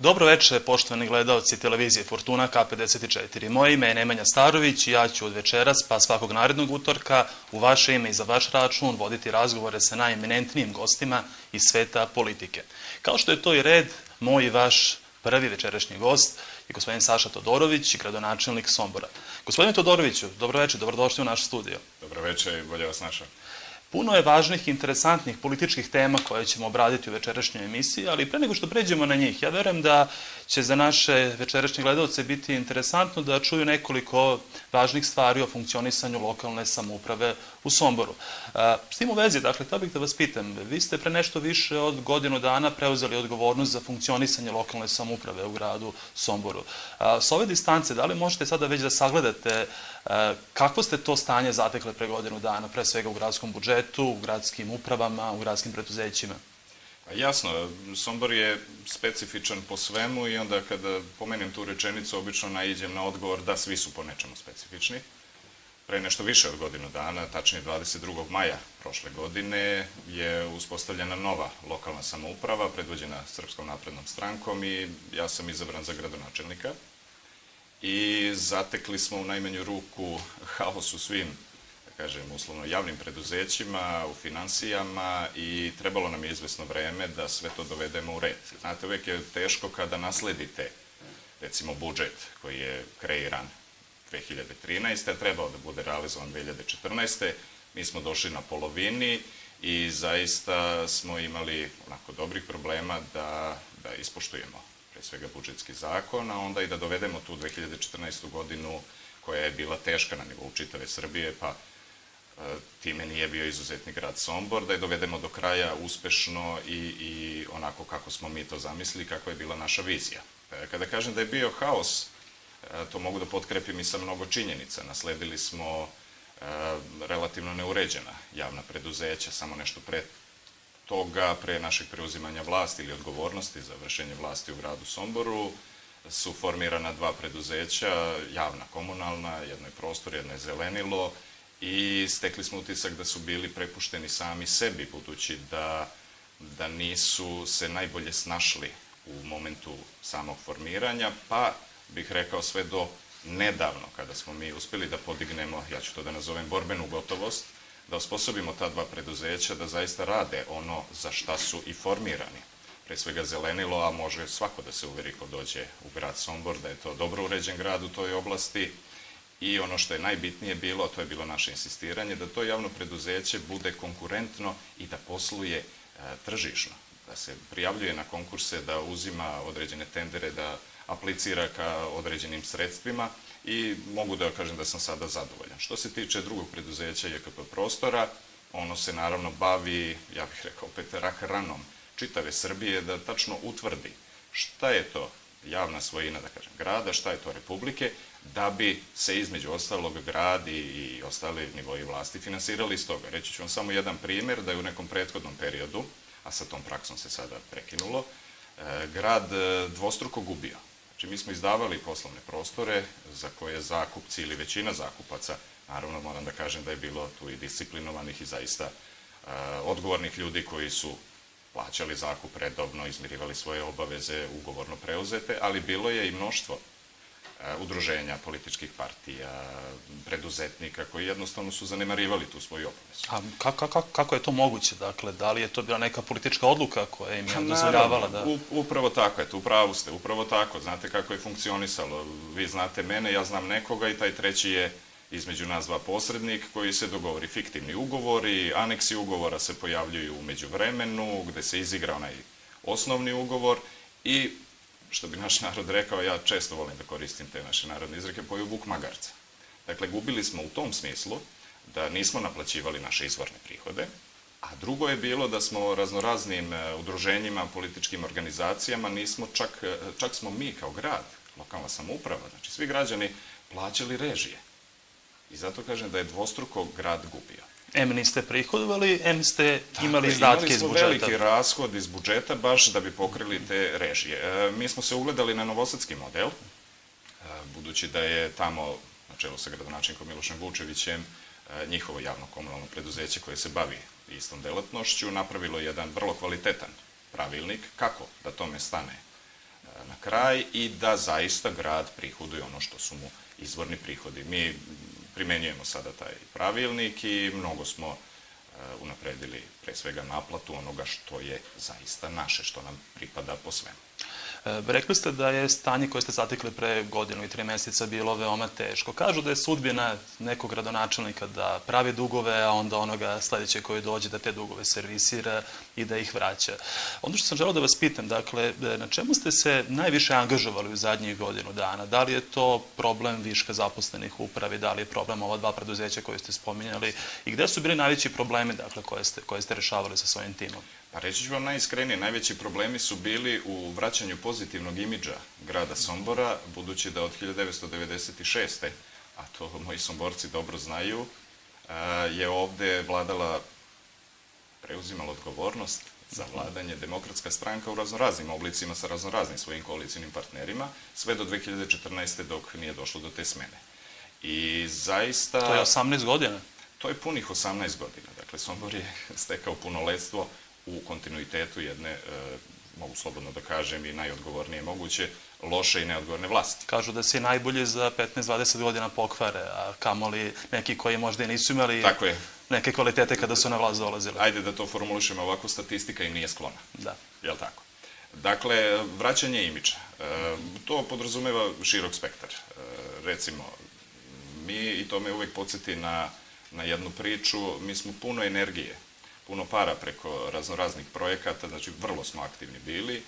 Dobro večer, poštovani gledalci televizije Fortuna K54. Moje ime je Nemanja Starović i ja ću od večeras pa svakog narednog utorka u vaše ime i za vaš račun voditi razgovore sa najeminentnijim gostima iz sveta politike. Kao što je to i red, moj i vaš prvi večerašnji gost je gospodin Saša Todorović, gradonačelnik Sombora. Gospodine Todoroviću, dobro večer, dobrodošli u naš studio. Dobro večer i bolje vas našao. Puno je važnih i interesantnih političkih tema koje ćemo obraditi u večerašnjoj emisiji, ali pre nego što pređemo na njih, ja verujem da će za naše večerašnje gledalce biti interesantno da čuju nekoliko važnih stvari o funkcionisanju lokalne samouprave u Somboru. S tim u vezi, dakle, to bih da vas pitam, vi ste pre nešto više od godinu dana preuzeli odgovornost za funkcionisanje lokalne samouprave u gradu Somboru. S ove distance, da li možete sada već da sagledate kako ste to stanje zatekle pre godinu dana, pre svega u gradskom budžetu, u gradskim upravama, u gradskim preduzećima? Pa jasno, Sombor je specifičan po svemu i onda kada pomenem tu rečenicu, obično naiđem na odgovor da svi su po nečemu specifični. Pre nešto više od godinu dana, tačnije 22. maja prošle godine, je uspostavljena nova lokalna samouprava, predvođena Srpskom naprednom strankom i ja sam izabran za gradonačelnika. I zatekli smo u najmanju ruku haos u svim kažem, uslovno javnim preduzećima, u financijama i trebalo nam je izvesno vreme da sve to dovedemo u red. Znate, uvek je teško kada nasledite, recimo, budžet koji je kreiran 2013. a trebao da bude realizovan 2014. Mi smo došli na polovini i zaista smo imali onako dobrih problema da, da ispoštujemo pre svega budžetski zakon, a onda i da dovedemo tu 2014. godinu koja je bila teška na nivou čitave Srbije, pa time nije bio izuzetni grad Sombor, da je dovedemo do kraja uspešno i, i onako kako smo mi to zamislili, kako je bila naša vizija. E, kada kažem da je bio haos, e, to mogu da potkrepim i sa mnogo činjenica. Nasledili smo e, relativno neuređena javna preduzeća, samo nešto pre toga, pre našeg preuzimanja vlasti ili odgovornosti za vršenje vlasti u gradu Somboru, su formirana dva preduzeća, javna komunalna, jedno je prostor, jedno je zelenilo, i stekli smo utisak da su bili prepušteni sami sebi, budući da, da nisu se najbolje snašli u momentu samog formiranja, pa bih rekao sve do nedavno, kada smo mi uspeli da podignemo, ja ću to da nazovem borbenu gotovost, da osposobimo ta dva preduzeća da zaista rade ono za šta su i formirani. Pre svega zelenilo, a može svako da se uveri ko dođe u grad Sombor, da je to dobro uređen grad u toj oblasti, i ono što je najbitnije bilo, to je bilo naše insistiranje, da to javno preduzeće bude konkurentno i da posluje e, tržišno, da se prijavljuje na konkurse, da uzima određene tendere, da aplicira ka određenim sredstvima i mogu da kažem da sam sada zadovoljan. Što se tiče drugog preduzeća JKP prostora, ono se naravno bavi, ja bih rekao opet, rahranom čitave Srbije da tačno utvrdi šta je to javna svojina, da kažem, grada, šta je to republike da bi se između ostalog grad i, i ostali nivoji vlasti finansirali iz toga. Reći ću vam samo jedan primjer da je u nekom prethodnom periodu, a sa tom praksom se sada prekinulo, e, grad e, dvostruko gubio. Znači, mi smo izdavali poslovne prostore za koje zakupci ili većina zakupaca, naravno moram da kažem da je bilo tu i disciplinovanih i zaista e, odgovornih ljudi koji su plaćali zakup redovno, izmirivali svoje obaveze ugovorno preuzete, ali bilo je i mnoštvo udruženja političkih partija, preduzetnika koji jednostavno su zanemarivali tu svoju obavezu. A kako, kako, kako je to moguće? Dakle, da li je to bila neka politička odluka koja im je pa dozvoljavala da... U, upravo tako, eto, upravo ste, upravo tako. Znate kako je funkcionisalo. Vi znate mene, ja znam nekoga i taj treći je između nas dva posrednik koji se dogovori fiktivni ugovori, aneksi ugovora se pojavljuju umeđu vremenu, gde se izigra onaj osnovni ugovor i što bi naš narod rekao, ja često volim da koristim te naše narodne izreke, poju vuk magarca. Dakle, gubili smo u tom smislu da nismo naplaćivali naše izvorne prihode, a drugo je bilo da smo raznoraznim e, udruženjima, političkim organizacijama, nismo čak, e, čak smo mi kao grad, lokalna samouprava, znači svi građani plaćali režije. I zato kažem da je dvostruko grad gubio. M niste prihodovali, M ste imali izdatke iz budžeta. Imali smo veliki rashod iz budžeta baš da bi pokrili te režije. E, mi smo se ugledali na novosadski model, e, budući da je tamo, na čelu sa gradonačnikom Milošem Vučevićem, e, njihovo javno komunalno preduzeće koje se bavi istom delatnošću, napravilo jedan vrlo kvalitetan pravilnik kako da tome stane na kraj i da zaista grad prihoduje ono što su mu izvorni prihodi. Mi primenjujemo sada taj pravilnik i mnogo smo e, unapredili pre svega naplatu onoga što je zaista naše, što nam pripada po svemu. E, rekli ste da je stanje koje ste zatekli pre godinu i tri meseca bilo veoma teško. Kažu da je sudbina nekog gradonačelnika da pravi dugove, a onda onoga sledeće koji dođe da te dugove servisira i da ih vraća. Ono što sam želeo da vas pitam, dakle, na čemu ste se najviše angažovali u zadnjih godinu dana? Da li je to problem viška zaposlenih u upravi, da li je problem ova dva preduzeća koje ste spominjali i gde su bili najveći problemi dakle, koje, ste, koje ste rešavali sa svojim timom? Pa reći ću vam najiskrenije, najveći problemi su bili u vraćanju pozitivnog imidža grada Sombora, budući da od 1996. a to moji somborci dobro znaju, je ovde vladala, preuzimala odgovornost za vladanje demokratska stranka u raznoraznim oblicima sa raznoraznim svojim koalicijnim partnerima, sve do 2014. dok nije došlo do te smene. I zaista... To je 18 godina? To je punih 18 godina. Dakle, Sombor je stekao punoletstvo u kontinuitetu jedne, e, mogu slobodno da kažem, i najodgovornije moguće, loše i neodgovorne vlasti. Kažu da se najbolji za 15-20 godina pokvare, a kamoli neki koji možda i nisu imali Tako je. neke kvalitete kada su na vlast dolazili. Ajde da to formulišemo ovako, statistika im nije sklona. Da. Jel tako? Dakle, vraćanje imiča. E, to podrazumeva širok spektar. E, recimo, mi, i to me uvek podsjeti na, na jednu priču, mi smo puno energije puno para preko raznoraznih projekata, znači vrlo smo aktivni bili, e,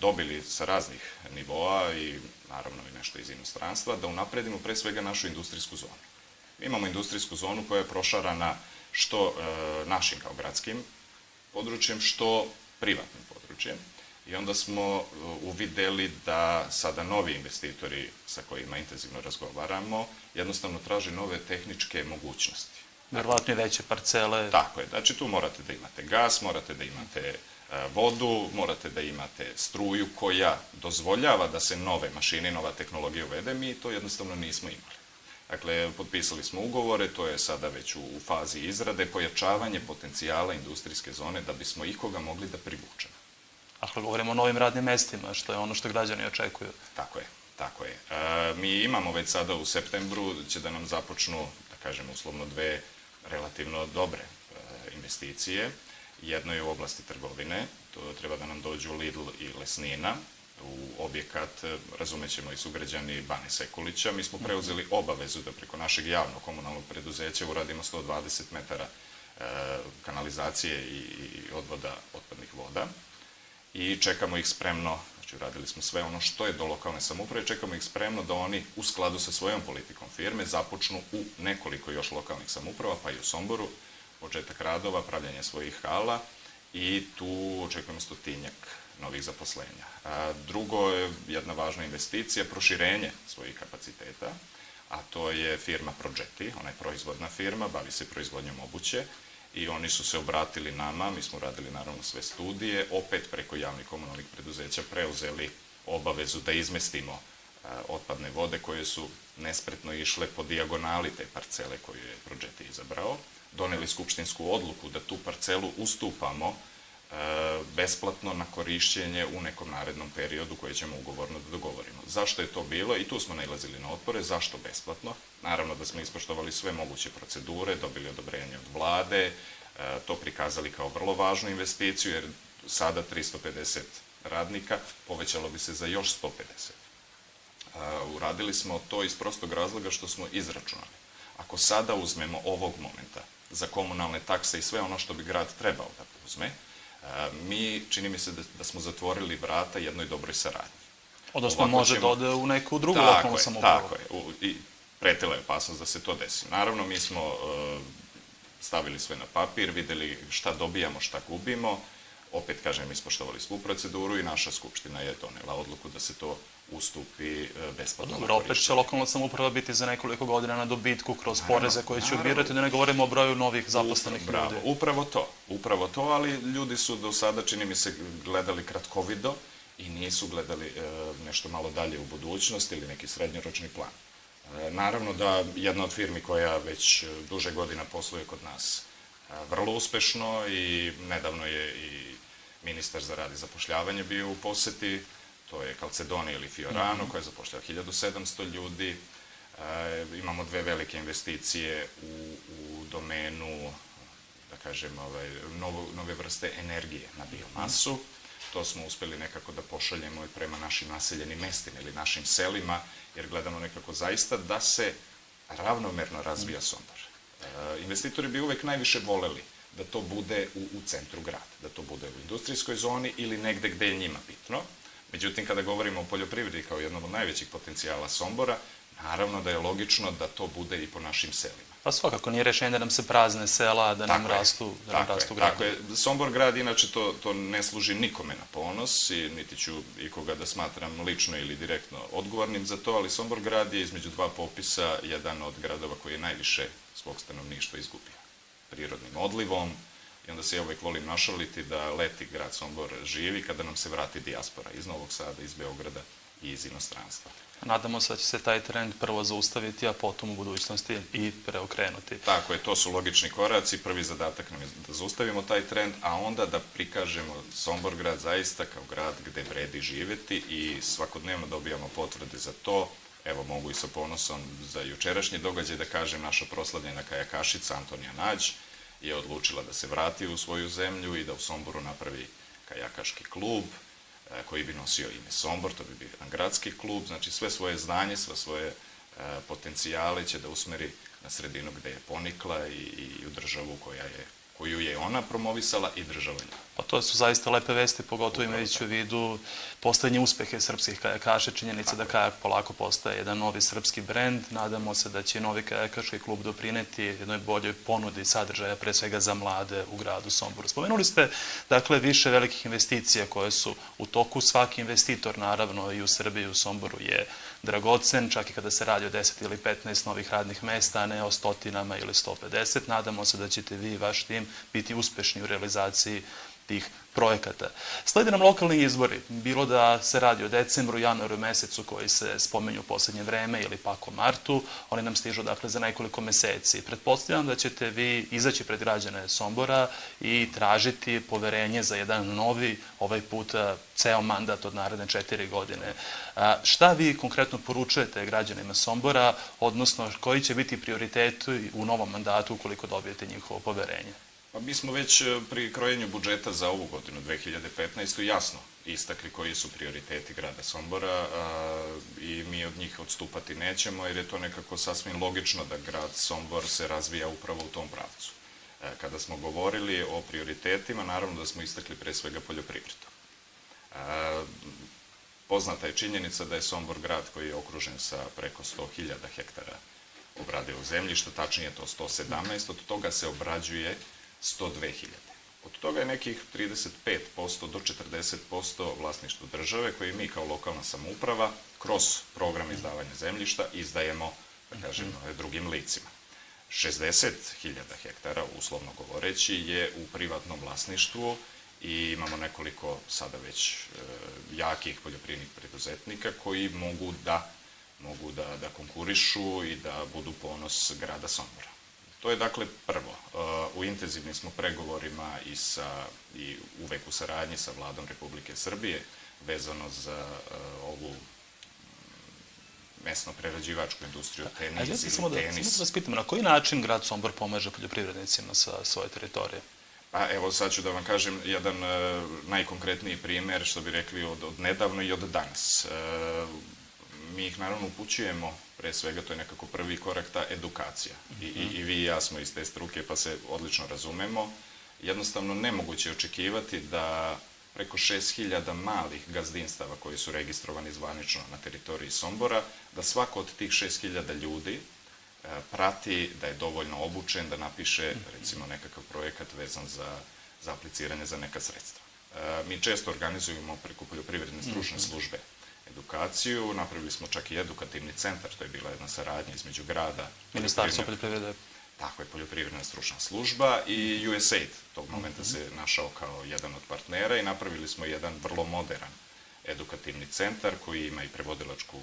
dobili sa raznih nivoa i naravno i nešto iz inostranstva, da unapredimo pre svega našu industrijsku zonu. Mi imamo industrijsku zonu koja je prošarana što e, našim kao gradskim područjem, što privatnim područjem. I onda smo e, uvideli da sada novi investitori sa kojima intenzivno razgovaramo jednostavno traže nove tehničke mogućnosti Verovatno veće parcele. Tako je, znači tu morate da imate gas, morate da imate e, vodu, morate da imate struju koja dozvoljava da se nove mašine, nova tehnologija uvede, mi to jednostavno nismo imali. Dakle, potpisali smo ugovore, to je sada već u, u fazi izrade, pojačavanje potencijala industrijske zone da bismo ikoga mogli da privučemo. Ako govorimo o novim radnim mestima, što je ono što građani očekuju. Tako je, tako je. E, mi imamo već sada u septembru, će da nam započnu, da kažem uslovno, dve relativno dobre e, investicije. Jedno je u oblasti trgovine, to treba da nam dođu Lidl i Lesnina, u objekat, e, razumećemo i sugrađani Bane Sekulića. Mi smo preuzeli obavezu da preko našeg javnog komunalnog preduzeća uradimo 120 metara e, kanalizacije i, i odvoda otpadnih voda i čekamo ih spremno Znači, uradili smo sve ono što je do lokalne samuprave, čekamo ih spremno da oni u skladu sa svojom politikom firme započnu u nekoliko još lokalnih samuprava, pa i u Somboru, početak radova, pravljanje svojih hala i tu očekujemo stotinjak novih zaposlenja. Drugo je jedna važna investicija, proširenje svojih kapaciteta, a to je firma Progeti, ona je proizvodna firma, bavi se proizvodnjom obuće, i oni su se obratili nama, mi smo radili naravno sve studije, opet preko javnih komunalnih preduzeća preuzeli obavezu da izmestimo e, otpadne vode koje su nespretno išle po dijagonali te parcele koju je Prođeti izabrao. Doneli skupštinsku odluku da tu parcelu ustupamo besplatno na korišćenje u nekom narednom periodu koje ćemo ugovorno da dogovorimo. Zašto je to bilo? I tu smo nailazili na otpore. Zašto besplatno? Naravno da smo ispoštovali sve moguće procedure, dobili odobrenje od vlade, e, to prikazali kao vrlo važnu investiciju, jer sada 350 radnika povećalo bi se za još 150. E, uradili smo to iz prostog razloga što smo izračunali. Ako sada uzmemo ovog momenta za komunalne takse i sve ono što bi grad trebao da uzme, mi, čini mi se da, da smo zatvorili vrata jednoj dobroj saradnji. Odnosno Ovako može ćemo... da ode u neku drugu lokalnu samoupravu. Tako je, u, i pretila je opasnost da se to desi. Naravno, mi smo uh, stavili sve na papir, videli šta dobijamo, šta gubimo, opet, kažem, ispoštovali svu proceduru i naša skupština je donela odluku da se to ustupi e, besplatno. Dobro, opet će lokalna samouprava biti za nekoliko godina na dobitku kroz naravno, poreze koje će odbirati, da ne govorimo o broju novih zaposlenih Bravo, ljudi. Upravo to, upravo to, ali ljudi su do sada, čini mi se, gledali kratkovido i nisu gledali e, nešto malo dalje u budućnost ili neki srednjoročni plan. E, naravno da jedna od firmi koja već duže godina posluje kod nas vrlo uspešno i nedavno je i ministar za rad i zapošljavanje bio u poseti, to je Calcedonija ili Fiorano, koja zapošljava 1700 ljudi. E, imamo dve velike investicije u, u domenu, da kažem, ovaj, novo, nove vrste energije na biomasu. To smo uspeli nekako da pošaljemo i prema našim naseljenim mestima ili našim selima, jer gledamo nekako zaista da se ravnomerno razvija Sombor. E, investitori bi uvek najviše voleli da to bude u, u centru grada, da to bude u industrijskoj zoni ili negde gde je njima bitno. Međutim, kada govorimo o poljoprivredi kao jednom od najvećih potencijala Sombora, naravno da je logično da to bude i po našim selima. Pa svakako nije rešenje da nam se prazne sela, da nam Tako rastu, da nam rastu grad. Tako je. Sombor grad, inače, to, to ne služi nikome na ponos i niti ću ikoga da smatram lično ili direktno odgovornim za to, ali Sombor grad je između dva popisa jedan od gradova koji je najviše svog stanovništva izgubio. Prirodnim odlivom, i onda se ja uvek volim našaliti da leti grad Sombor živi kada nam se vrati dijaspora iz Novog Sada, iz Beograda i iz inostranstva. Nadamo se da će se taj trend prvo zaustaviti, a potom u budućnosti i preokrenuti. Tako je, to su logični koraci. Prvi zadatak nam je da zaustavimo taj trend, a onda da prikažemo Sombor grad zaista kao grad gde vredi živeti i svakodnevno dobijamo potvrde za to. Evo, mogu i sa ponosom za jučerašnji događaj da kažem, naša proslavljena kajakašica Antonija Nađ je odlučila da se vrati u svoju zemlju i da u Somboru napravi kajakaški klub e, koji bi nosio ime Sombor, to bi bio jedan gradski klub, znači sve svoje znanje, sve svoje e, potencijale će da usmeri na sredinu gde je ponikla i, i u državu koja je, koju je ona promovisala i država nju. Pa to su zaista lepe vesti, pogotovo imajući u vidu poslednje uspehe srpskih kajakaša, činjenica da kajak polako postaje jedan novi srpski brend. Nadamo se da će novi kajakaški klub doprineti jednoj boljoj ponudi sadržaja, pre svega za mlade u gradu Somboru. Spomenuli ste, dakle, više velikih investicija koje su u toku. Svaki investitor, naravno, i u Srbiji i u Somboru je dragocen, čak i kada se radi o 10 ili 15 novih radnih mesta, a ne o stotinama ili 150. Nadamo se da ćete vi i vaš tim biti uspešni u realizaciji tih projekata. Slede nam lokalni izbori, bilo da se radi o decembru, januaru mesecu koji se spomenju u poslednje vreme ili pak o martu, oni nam stižu dakle za nekoliko meseci. Pretpostavljam da ćete vi izaći pred građane Sombora i tražiti poverenje za jedan novi, ovaj puta ceo mandat od naredne četiri godine. Šta vi konkretno poručujete građanima Sombora, odnosno koji će biti prioriteti u novom mandatu ukoliko dobijete njihovo poverenje? Pa mi smo već e, pri krojenju budžeta za ovu godinu, 2015. jasno istakli koji su prioriteti grada Sombora i mi od njih odstupati nećemo jer je to nekako sasvim logično da grad Sombor se razvija upravo u tom pravcu. E, kada smo govorili o prioritetima, naravno da smo istakli pre svega poljoprivredu. E, poznata je činjenica da je Sombor grad koji je okružen sa preko 100.000 hektara obradivog zemljišta, tačnije to 117, od toga se obrađuje 102.000. Od toga je nekih 35% do 40% vlasništvo države koje mi kao lokalna samouprava kroz program izdavanja zemljišta izdajemo, da kažem, drugim licima. 60.000 hektara, uslovno govoreći, je u privatnom vlasništvu i imamo nekoliko sada već e, jakih poljoprivrednih preduzetnika koji mogu da mogu da, da konkurišu i da budu ponos grada Sombora. To je dakle prvo. U intenzivnim smo pregovorima i, sa, i uvek u saradnji sa vladom Republike Srbije vezano za ovu mesno prerađivačku industriju, tenis ili samo da, tenis. Samo da vas pitam, na koji način grad Sombor pomaže poljoprivrednicima sa svoje teritorije? Pa evo sad ću da vam kažem jedan e, najkonkretniji primer, što bi rekli od, od nedavno i od danas. E, mi ih naravno upućujemo, pre svega to je nekako prvi korak, ta edukacija. I, i, i vi i ja smo iz te struke pa se odlično razumemo. Jednostavno nemoguće je očekivati da preko 6000 malih gazdinstava koji su registrovani zvanično na teritoriji Sombora, da svako od tih 6000 ljudi e, prati da je dovoljno obučen da napiše recimo nekakav projekat vezan za, za apliciranje za neka sredstva. E, mi često organizujemo preko poljoprivredne stručne službe edukaciju, napravili smo čak i edukativni centar, to je bila jedna saradnja između grada, Ministarstvo poljoprivrede. Tako je, poljoprivredna stručna služba i USAID tog momenta se našao kao jedan od partnera i napravili smo jedan vrlo modern edukativni centar koji ima i prevodilačku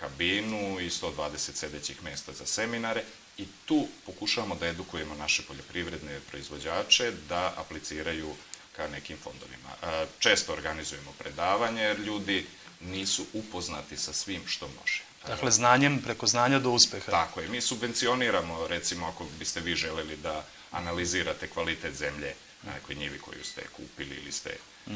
kabinu i 120 sedećih mesta za seminare i tu pokušavamo da edukujemo naše poljoprivredne proizvođače da apliciraju ka nekim fondovima. Često organizujemo predavanje jer ljudi nisu upoznati sa svim što može. Dakle, znanjem preko znanja do uspeha. Tako je. Mi subvencioniramo, recimo, ako biste vi želeli da analizirate kvalitet zemlje na nekoj njivi koju ste kupili ili ste uh,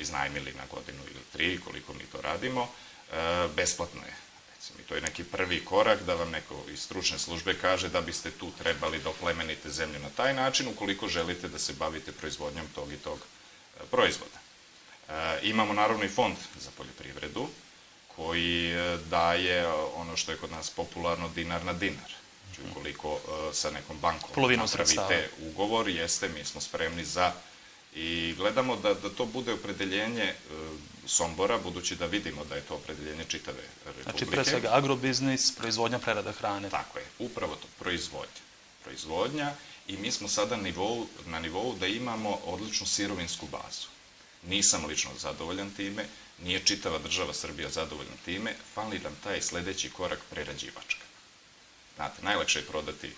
iznajmili na godinu ili tri, koliko mi to radimo, uh, besplatno je. Recimo, i to je neki prvi korak da vam neko iz stručne službe kaže da biste tu trebali da oplemenite zemlju na taj način ukoliko želite da se bavite proizvodnjom tog i tog uh, proizvoda. Imamo naravno i fond za poljoprivredu koji daje ono što je kod nas popularno dinar na dinar. Znači, ukoliko sa nekom bankom Polovinu napravite sredstava. ugovor, jeste, mi smo spremni za i gledamo da, da to bude opredeljenje e, Sombora, budući da vidimo da je to opredeljenje čitave republike. Znači, pre svega agrobiznis, proizvodnja, prerada hrane. Tako je, upravo to, proizvodnja. Proizvodnja i mi smo sada nivou, na nivou da imamo odličnu sirovinsku bazu. Nisam lično zadovoljan time, nije čitava država Srbija zadovoljna time, fali nam taj sledeći korak prerađivačka. Znate, najlakše je prodati e,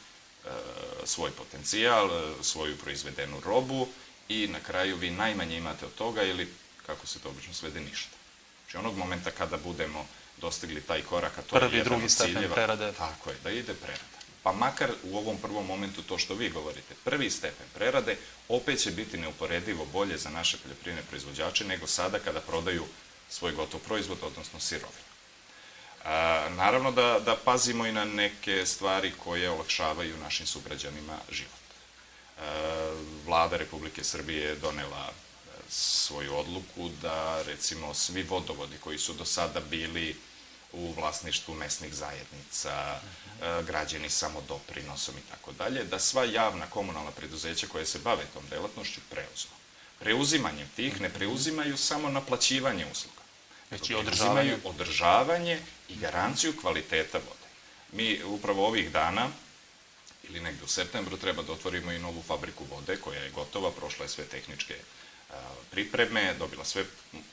svoj potencijal, e, svoju proizvedenu robu i na kraju vi najmanje imate od toga ili, kako se to obično svede, ništa. Znači, onog momenta kada budemo dostigli taj korak, a to Prvi, je jedan drugi od ciljeva, prerade. Tako je, da ide prerada. Pa makar u ovom prvom momentu to što vi govorite, prvi stepen prerade, opet će biti neuporedivo bolje za naše poljoprivredne proizvođače nego sada kada prodaju svoj gotov proizvod, odnosno sirovinu. Naravno da, da pazimo i na neke stvari koje olakšavaju našim sugrađanima život. Vlada Republike Srbije je donela e, svoju odluku da recimo svi vodovodi koji su do sada bili u vlasništvu mesnih zajednica, e, građeni samodoprinosom i tako dalje, da sva javna komunalna preduzeća koje se bave tom delatnošću preuzmu. Preuzimanjem tih ne preuzimaju samo naplaćivanje usluga, Već i održavanje. održavanje i garanciju kvaliteta vode. Mi upravo ovih dana, ili negde u septembru, treba da otvorimo i novu fabriku vode koja je gotova, prošla je sve tehničke pripreme, dobila sve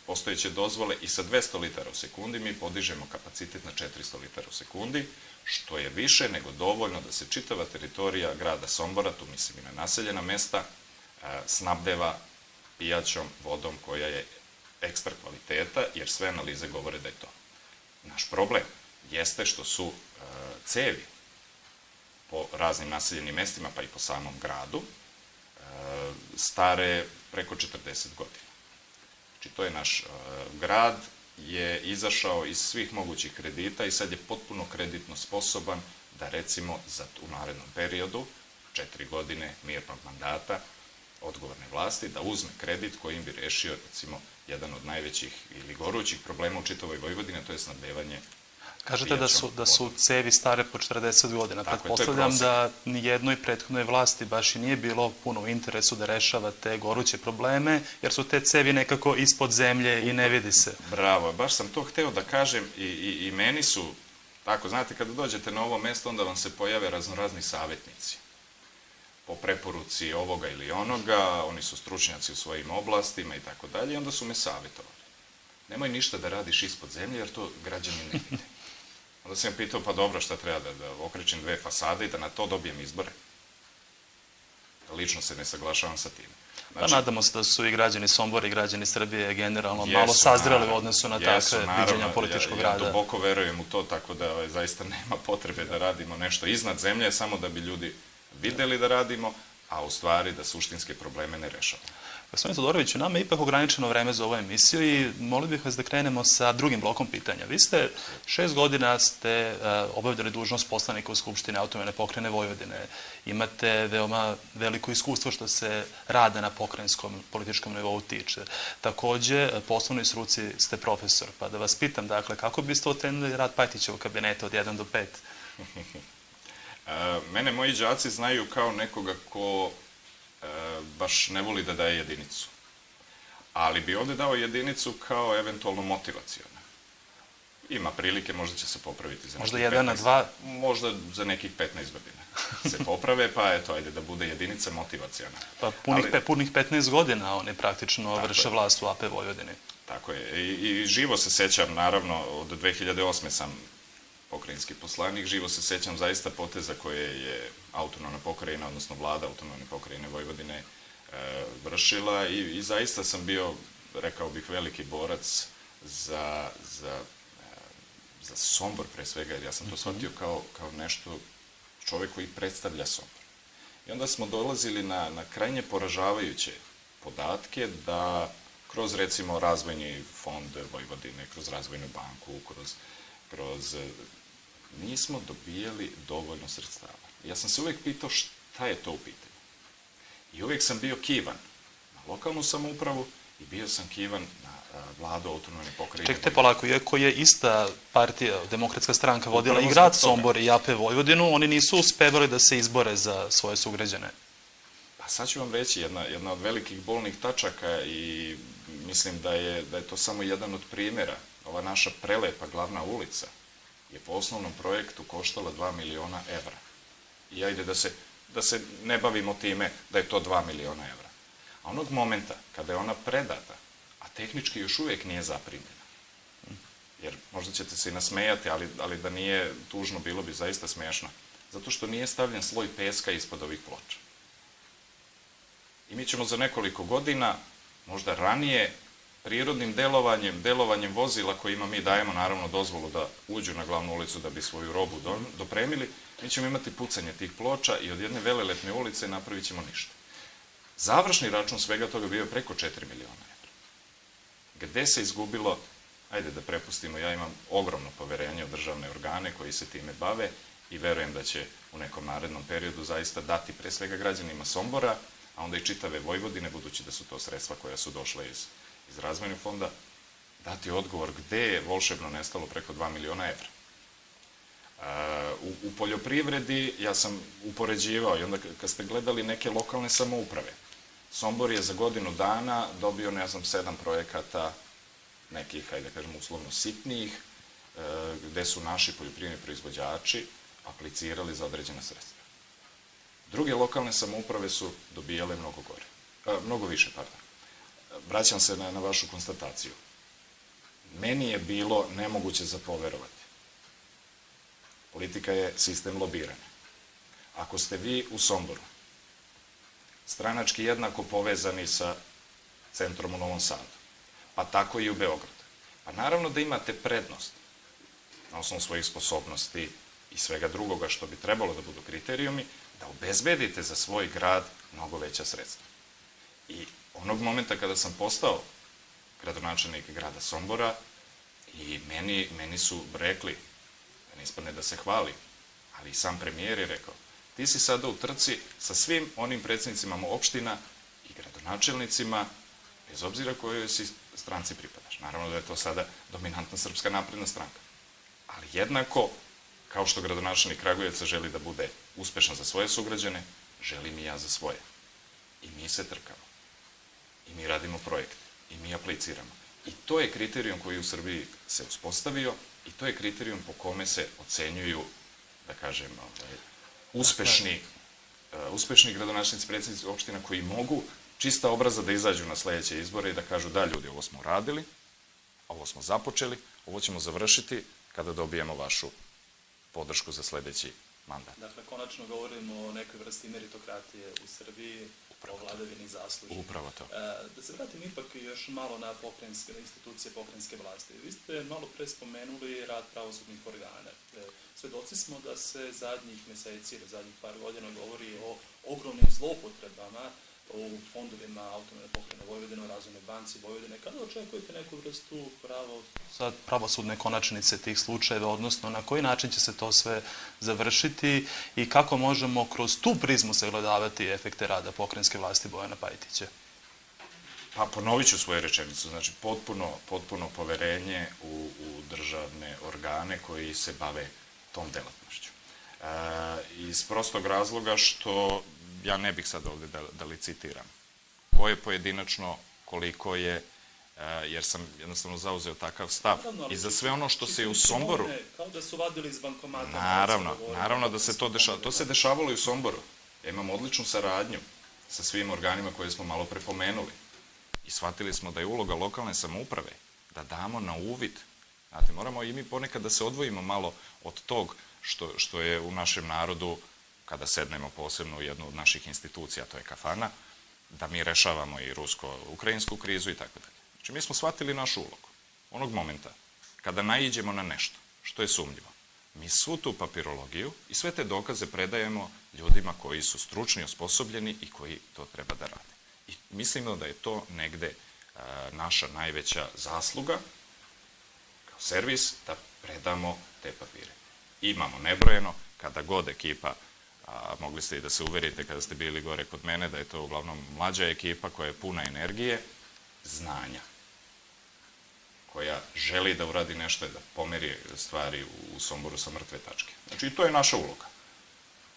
postojeće dozvole i sa 200 litara u sekundi mi podižemo kapacitet na 400 litara u sekundi, što je više nego dovoljno da se čitava teritorija grada Sombora, tu mislim i na naseljena mesta, snabdeva pijaćom vodom koja je ekstra kvaliteta, jer sve analize govore da je to. Naš problem jeste što su cevi po raznim naseljenim mestima, pa i po samom gradu, stare preko 40 godina. Znači, to je naš e, grad, je izašao iz svih mogućih kredita i sad je potpuno kreditno sposoban da recimo za, u narednom periodu, četiri godine mirnog mandata, odgovorne vlasti, da uzme kredit kojim bi rešio recimo jedan od najvećih ili gorućih problema u čitavoj Vojvodini, to je snabdevanje Kažete da su, da su cevi stare po 40 godina. Tako Pretpostavljam da nijednoj prethodnoj vlasti baš i nije bilo puno u interesu da rešava te goruće probleme, jer su te cevi nekako ispod zemlje i ne vidi se. Bravo, baš sam to hteo da kažem i, i, i meni su, tako, znate, kada dođete na ovo mesto, onda vam se pojave raznorazni savjetnici. Po preporuci ovoga ili onoga, oni su stručnjaci u svojim oblastima i tako dalje, i onda su me savjetovali. Nemoj ništa da radiš ispod zemlje, jer to građani ne vide. Onda sam pitao, pa dobro, šta treba da, da okrećem dve fasade i da na to dobijem izbore? Lično se ne saglašavam sa tim. Pa nadamo se da su i građani Sombora i građani Srbije generalno Jesu, malo sazreli u odnosu na Jesu, takve naravno. viđenja političkog ja, ja rada. duboko verujem u to, tako da ovaj, zaista nema potrebe da radimo nešto iznad zemlje, samo da bi ljudi videli da radimo, a u stvari da suštinske probleme ne rešavamo. Gospodin Todoroviću, nama je ipak ograničeno vreme za ovu emisiju i molio bih vas da krenemo sa drugim blokom pitanja. Vi ste šest godina ste uh, obavljali dužnost poslanika u Skupštini automene pokrene Vojvodine. Imate veoma veliko iskustvo što se rada na pokrajinskom političkom nivou tiče. Takođe, eh, poslovnoj struci ste profesor, pa da vas pitam, dakle, kako biste ocenili rad Pajtićevog kabineta od 1 do 5? E, mene moji đaci znaju kao nekoga ko baš ne voli da daje jedinicu. Ali bi ovde dao jedinicu kao eventualno motivacijona. Ima prilike, možda će se popraviti za Možda jedan na 15 dva? Možda za nekih 15 godina se poprave, pa eto, ajde da bude jedinica motivacijona. Pa punih, Ali- pe, punih 15 godina oni praktično vrše je. vlast u AP Vojvodini. Tako je. I, I živo se sećam, naravno, od 2008. sam pokrajinski poslanik, živo se sećam zaista poteza koje je autonomna pokrajina, odnosno vlada autonomne pokrajine Vojvodine e, vršila i, i zaista sam bio, rekao bih, veliki borac za, za, e, za Sombor pre svega, jer ja sam to shvatio kao, kao nešto, čovek koji predstavlja Sombor. I onda smo dolazili na, na krajnje poražavajuće podatke da kroz recimo razvojni fond Vojvodine, kroz razvojnu banku, kroz, kroz nismo dobijali dovoljno sredstava. Ja sam se uvek pitao šta je to u pitanju. I uvek sam bio kivan na lokalnu samoupravu i bio sam kivan na vladu autonomne pokrajine. Čekajte polako, iako je ista partija, demokratska stranka, vodila i grad Sombor i AP Vojvodinu, oni nisu uspevali da se izbore za svoje sugrađane. Pa sad ću vam reći, jedna, jedna od velikih bolnih tačaka i mislim da je, da je to samo jedan od primjera. Ova naša prelepa glavna ulica je po osnovnom projektu koštala 2 miliona evra. I ajde da se, da se ne bavimo time da je to 2 miliona evra. A onog momenta kada je ona predata, a tehnički još uvijek nije zaprimljena, jer možda ćete se i nasmejati, ali, ali da nije tužno, bilo bi zaista smiješno, zato što nije stavljen sloj peska ispod ovih ploča. I mi ćemo za nekoliko godina, možda ranije, prirodnim delovanjem, delovanjem vozila kojima mi dajemo naravno dozvolu da uđu na glavnu ulicu da bi svoju robu do, dopremili, mi ćemo imati pucanje tih ploča i od jedne velelepne ulice napravit ćemo ništa. Završni račun svega toga bio preko 4 miliona evra. Gde se izgubilo, ajde da prepustimo, ja imam ogromno poverenje u državne organe koji se time bave i verujem da će u nekom narednom periodu zaista dati pre svega građanima Sombora, a onda i čitave Vojvodine, budući da su to sredstva koja su došle iz, iz razvojnog fonda, dati odgovor gde je volšebno nestalo preko 2 miliona evra. U, u poljoprivredi ja sam upoređivao i onda kad ste gledali neke lokalne samouprave, Sombor je za godinu dana dobio, ne znam, sedam projekata, nekih, hajde da kažemo, uslovno sitnijih, e, gde su naši poljoprivredni proizvođači aplicirali za određena sredstva. Druge lokalne samouprave su dobijale mnogo gore, a, mnogo više, pardon. Vraćam se na, na vašu konstataciju. Meni je bilo nemoguće za poverovati. Politika je sistem lobiranja. Ako ste vi u Somboru stranački jednako povezani sa centrom u Novom Sadu, pa tako i u Beogradu. Pa naravno da imate prednost na osnovu svojih sposobnosti i svega drugoga što bi trebalo da budu kriterijumi, da obezbedite za svoj grad mnogo veća sredstva. I onog momenta kada sam postao gradonačelnik grada Sombora i meni, meni su rekli, da ne ispadne da se hvali, ali i sam premijer je rekao, ti si sada u trci sa svim onim predsednicima opština i gradonačelnicima, bez obzira kojoj si stranci pripadaš. Naravno da je to sada dominantna srpska napredna stranka. Ali jednako, kao što gradonačelnik Kragujevca želi da bude uspešan za svoje sugrađane, želim i ja za svoje. I mi se trkamo. I mi radimo projekte. I mi apliciramo. I to je kriterijum koji u Srbiji se uspostavio i to je kriterijum po kome se ocenjuju, da kažem, ovaj, uspešni, uh, uspešni gradonačnici, predsjednici opština koji mogu čista obraza da izađu na sledeće izbore i da kažu da ljudi, ovo smo radili, ovo smo započeli, ovo ćemo završiti kada dobijemo vašu podršku za sledeći mandat. Dakle, konačno govorimo o nekoj vrsti meritokratije u Srbiji, Upravo o vladavini zasluži. Upravo to. E, da se vratim ipak još malo na pokrenjske, institucije pokrenjske vlasti. Vi ste malo pre spomenuli rad pravosudnih organa. E, svedoci smo da se zadnjih meseci ili zadnjih par godina govori o ogromnim zlopotrebama u fondovima autonomne pokrene Vojvodine, razvojne banci Vojvodine. Kada očekujete neku vrstu pravo, sad pravosudne konačnice tih slučajeva, odnosno na koji način će se to sve završiti i kako možemo kroz tu prizmu sagledavati efekte rada pokrenjske vlasti Bojana Pajtića? Pa ponovit ću svoju rečenicu. Znači, potpuno, potpuno poverenje u, u državne organe koji se bave tom delatnošću. E, iz prostog razloga što ja ne bih sad ovde da, da licitiram. Ko je pojedinačno, koliko je, e, jer sam jednostavno zauzeo takav stav. I za sve ono što se u Somboru... Kao da su vadili iz bankomata. Naravno, naravno da se to dešava. To se dešavalo i u Somboru. Ja imam odličnu saradnju sa svim organima koje smo malo prepomenuli. I shvatili smo da je uloga lokalne samouprave da damo na uvid. Znate, moramo i mi ponekad da se odvojimo malo od tog što, što je u našem narodu kada sednemo posebno u jednu od naših institucija, to je kafana, da mi rešavamo i rusko-ukrajinsku krizu i tako dalje. Znači, mi smo shvatili našu ulogu. Onog momenta kada naiđemo na nešto što je sumnjivo, mi svu tu papirologiju i sve te dokaze predajemo ljudima koji su stručni, osposobljeni i koji to treba da rade. I mislimo da je to negde e, naša najveća zasluga kao servis da predamo te papire. Imamo nebrojeno, kada god ekipa, a mogli ste i da se uverite kada ste bili gore kod mene, da je to uglavnom mlađa ekipa koja je puna energije, znanja koja želi da uradi nešto da pomeri stvari u, Somboru sa mrtve tačke. Znači, to je naša uloga.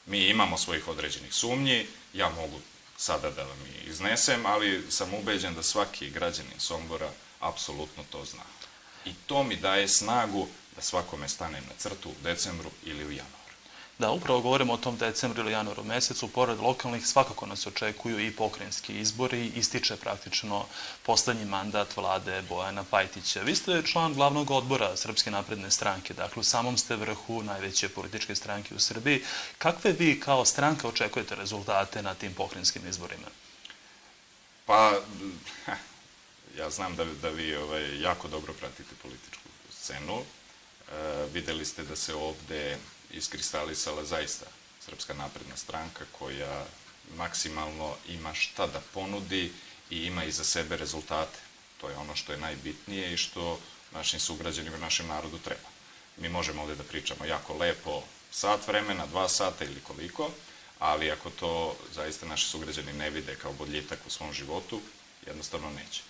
Mi imamo svojih određenih sumnji, ja mogu sada da vam iznesem, ali sam ubeđen da svaki građanin Sombora apsolutno to zna. I to mi daje snagu da svakome stanem na crtu u decembru ili u januaru. Da, upravo govorimo o tom decembru ili januaru mesecu. Pored lokalnih svakako nas očekuju i pokrenjski izbori. Ističe praktično poslednji mandat vlade Bojana Pajtića. Vi ste član glavnog odbora Srpske napredne stranke. Dakle, u samom ste vrhu najveće političke stranke u Srbiji. Kakve vi kao stranka očekujete rezultate na tim pokrenjskim izborima? Pa, ja znam da, da vi ovaj, jako dobro pratite političku scenu. E, videli ste da se ovde iskristalisala zaista Srpska napredna stranka koja maksimalno ima šta da ponudi i ima iza sebe rezultate. To je ono što je najbitnije i što našim sugrađanima našem narodu treba. Mi možemo ovde da pričamo jako lepo sat vremena, dva sata ili koliko, ali ako to zaista naši sugrađani ne vide kao bodljitak u svom životu, jednostavno neće.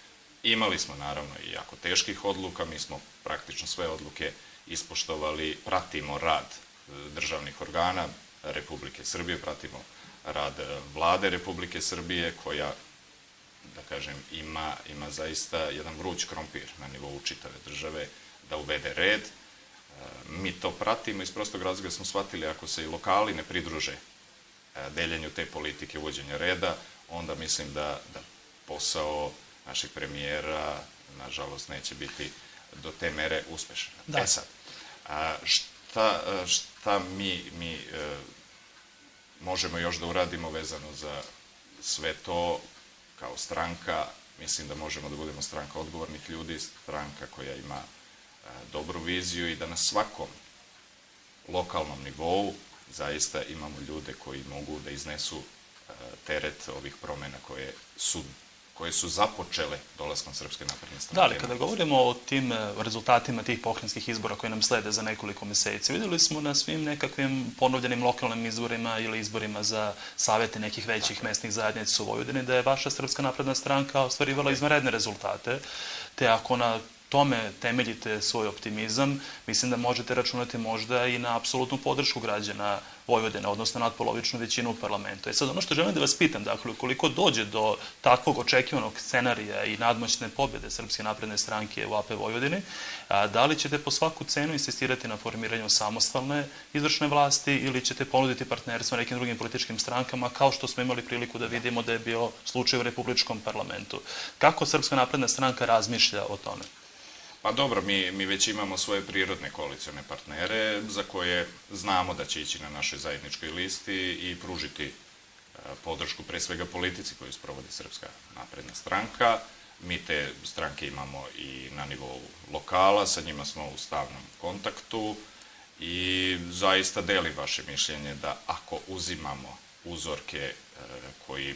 Imali smo naravno i jako teških odluka, mi smo praktično sve odluke ispoštovali, pratimo rad državnih organa Republike Srbije, pratimo rad vlade Republike Srbije koja da kažem, ima, ima zaista jedan vruć krompir na nivou čitave države da uvede red. E, mi to pratimo iz prostog razloga smo shvatili ako se i lokali ne pridruže e, deljenju te politike uvođenja reda, onda mislim da, da posao našeg premijera nažalost neće biti do te mere uspešan. Da. E sad, a, šta, šta mi, mi e, možemo još da uradimo vezano za sve to kao stranka, mislim da možemo da budemo stranka odgovornih ljudi, stranka koja ima e, dobru viziju i da na svakom lokalnom nivou zaista imamo ljude koji mogu da iznesu e, teret ovih promena koje su koje su započele dolaskom Srpske napredne stranke. Da, ali kada govorimo o tim e, rezultatima tih pokrenjskih izbora koji nam slede za nekoliko meseci, videli smo na svim nekakvim ponovljenim lokalnim izborima ili izborima za savete nekih većih mesnih zajednica u Vojvodini da je vaša Srpska napredna stranka ostvarivala izvanredne rezultate, te ako na tome temeljite svoj optimizam, mislim da možete računati možda i na apsolutnu podršku građana Vojvodine, odnosno nadpolovičnu većinu u parlamentu. E sad, ono što želim da vas pitam, dakle, ukoliko dođe do takvog očekivanog scenarija i nadmoćne pobjede Srpske napredne stranke u AP Vojvodini, a, da li ćete po svaku cenu insistirati na formiranju samostalne izvršne vlasti ili ćete ponuditi partnerstvo nekim drugim političkim strankama, kao što smo imali priliku da vidimo da je bio slučaj u Republičkom parlamentu? Kako Srpska napredna stranka razmišlja o tome? Pa dobro, mi, mi već imamo svoje prirodne koalicione partnere za koje znamo da će ići na našoj zajedničkoj listi i pružiti e, podršku pre svega politici koju sprovodi Srpska napredna stranka. Mi te stranke imamo i na nivou lokala, sa njima smo u stavnom kontaktu i zaista delim vaše mišljenje da ako uzimamo uzorke e, koji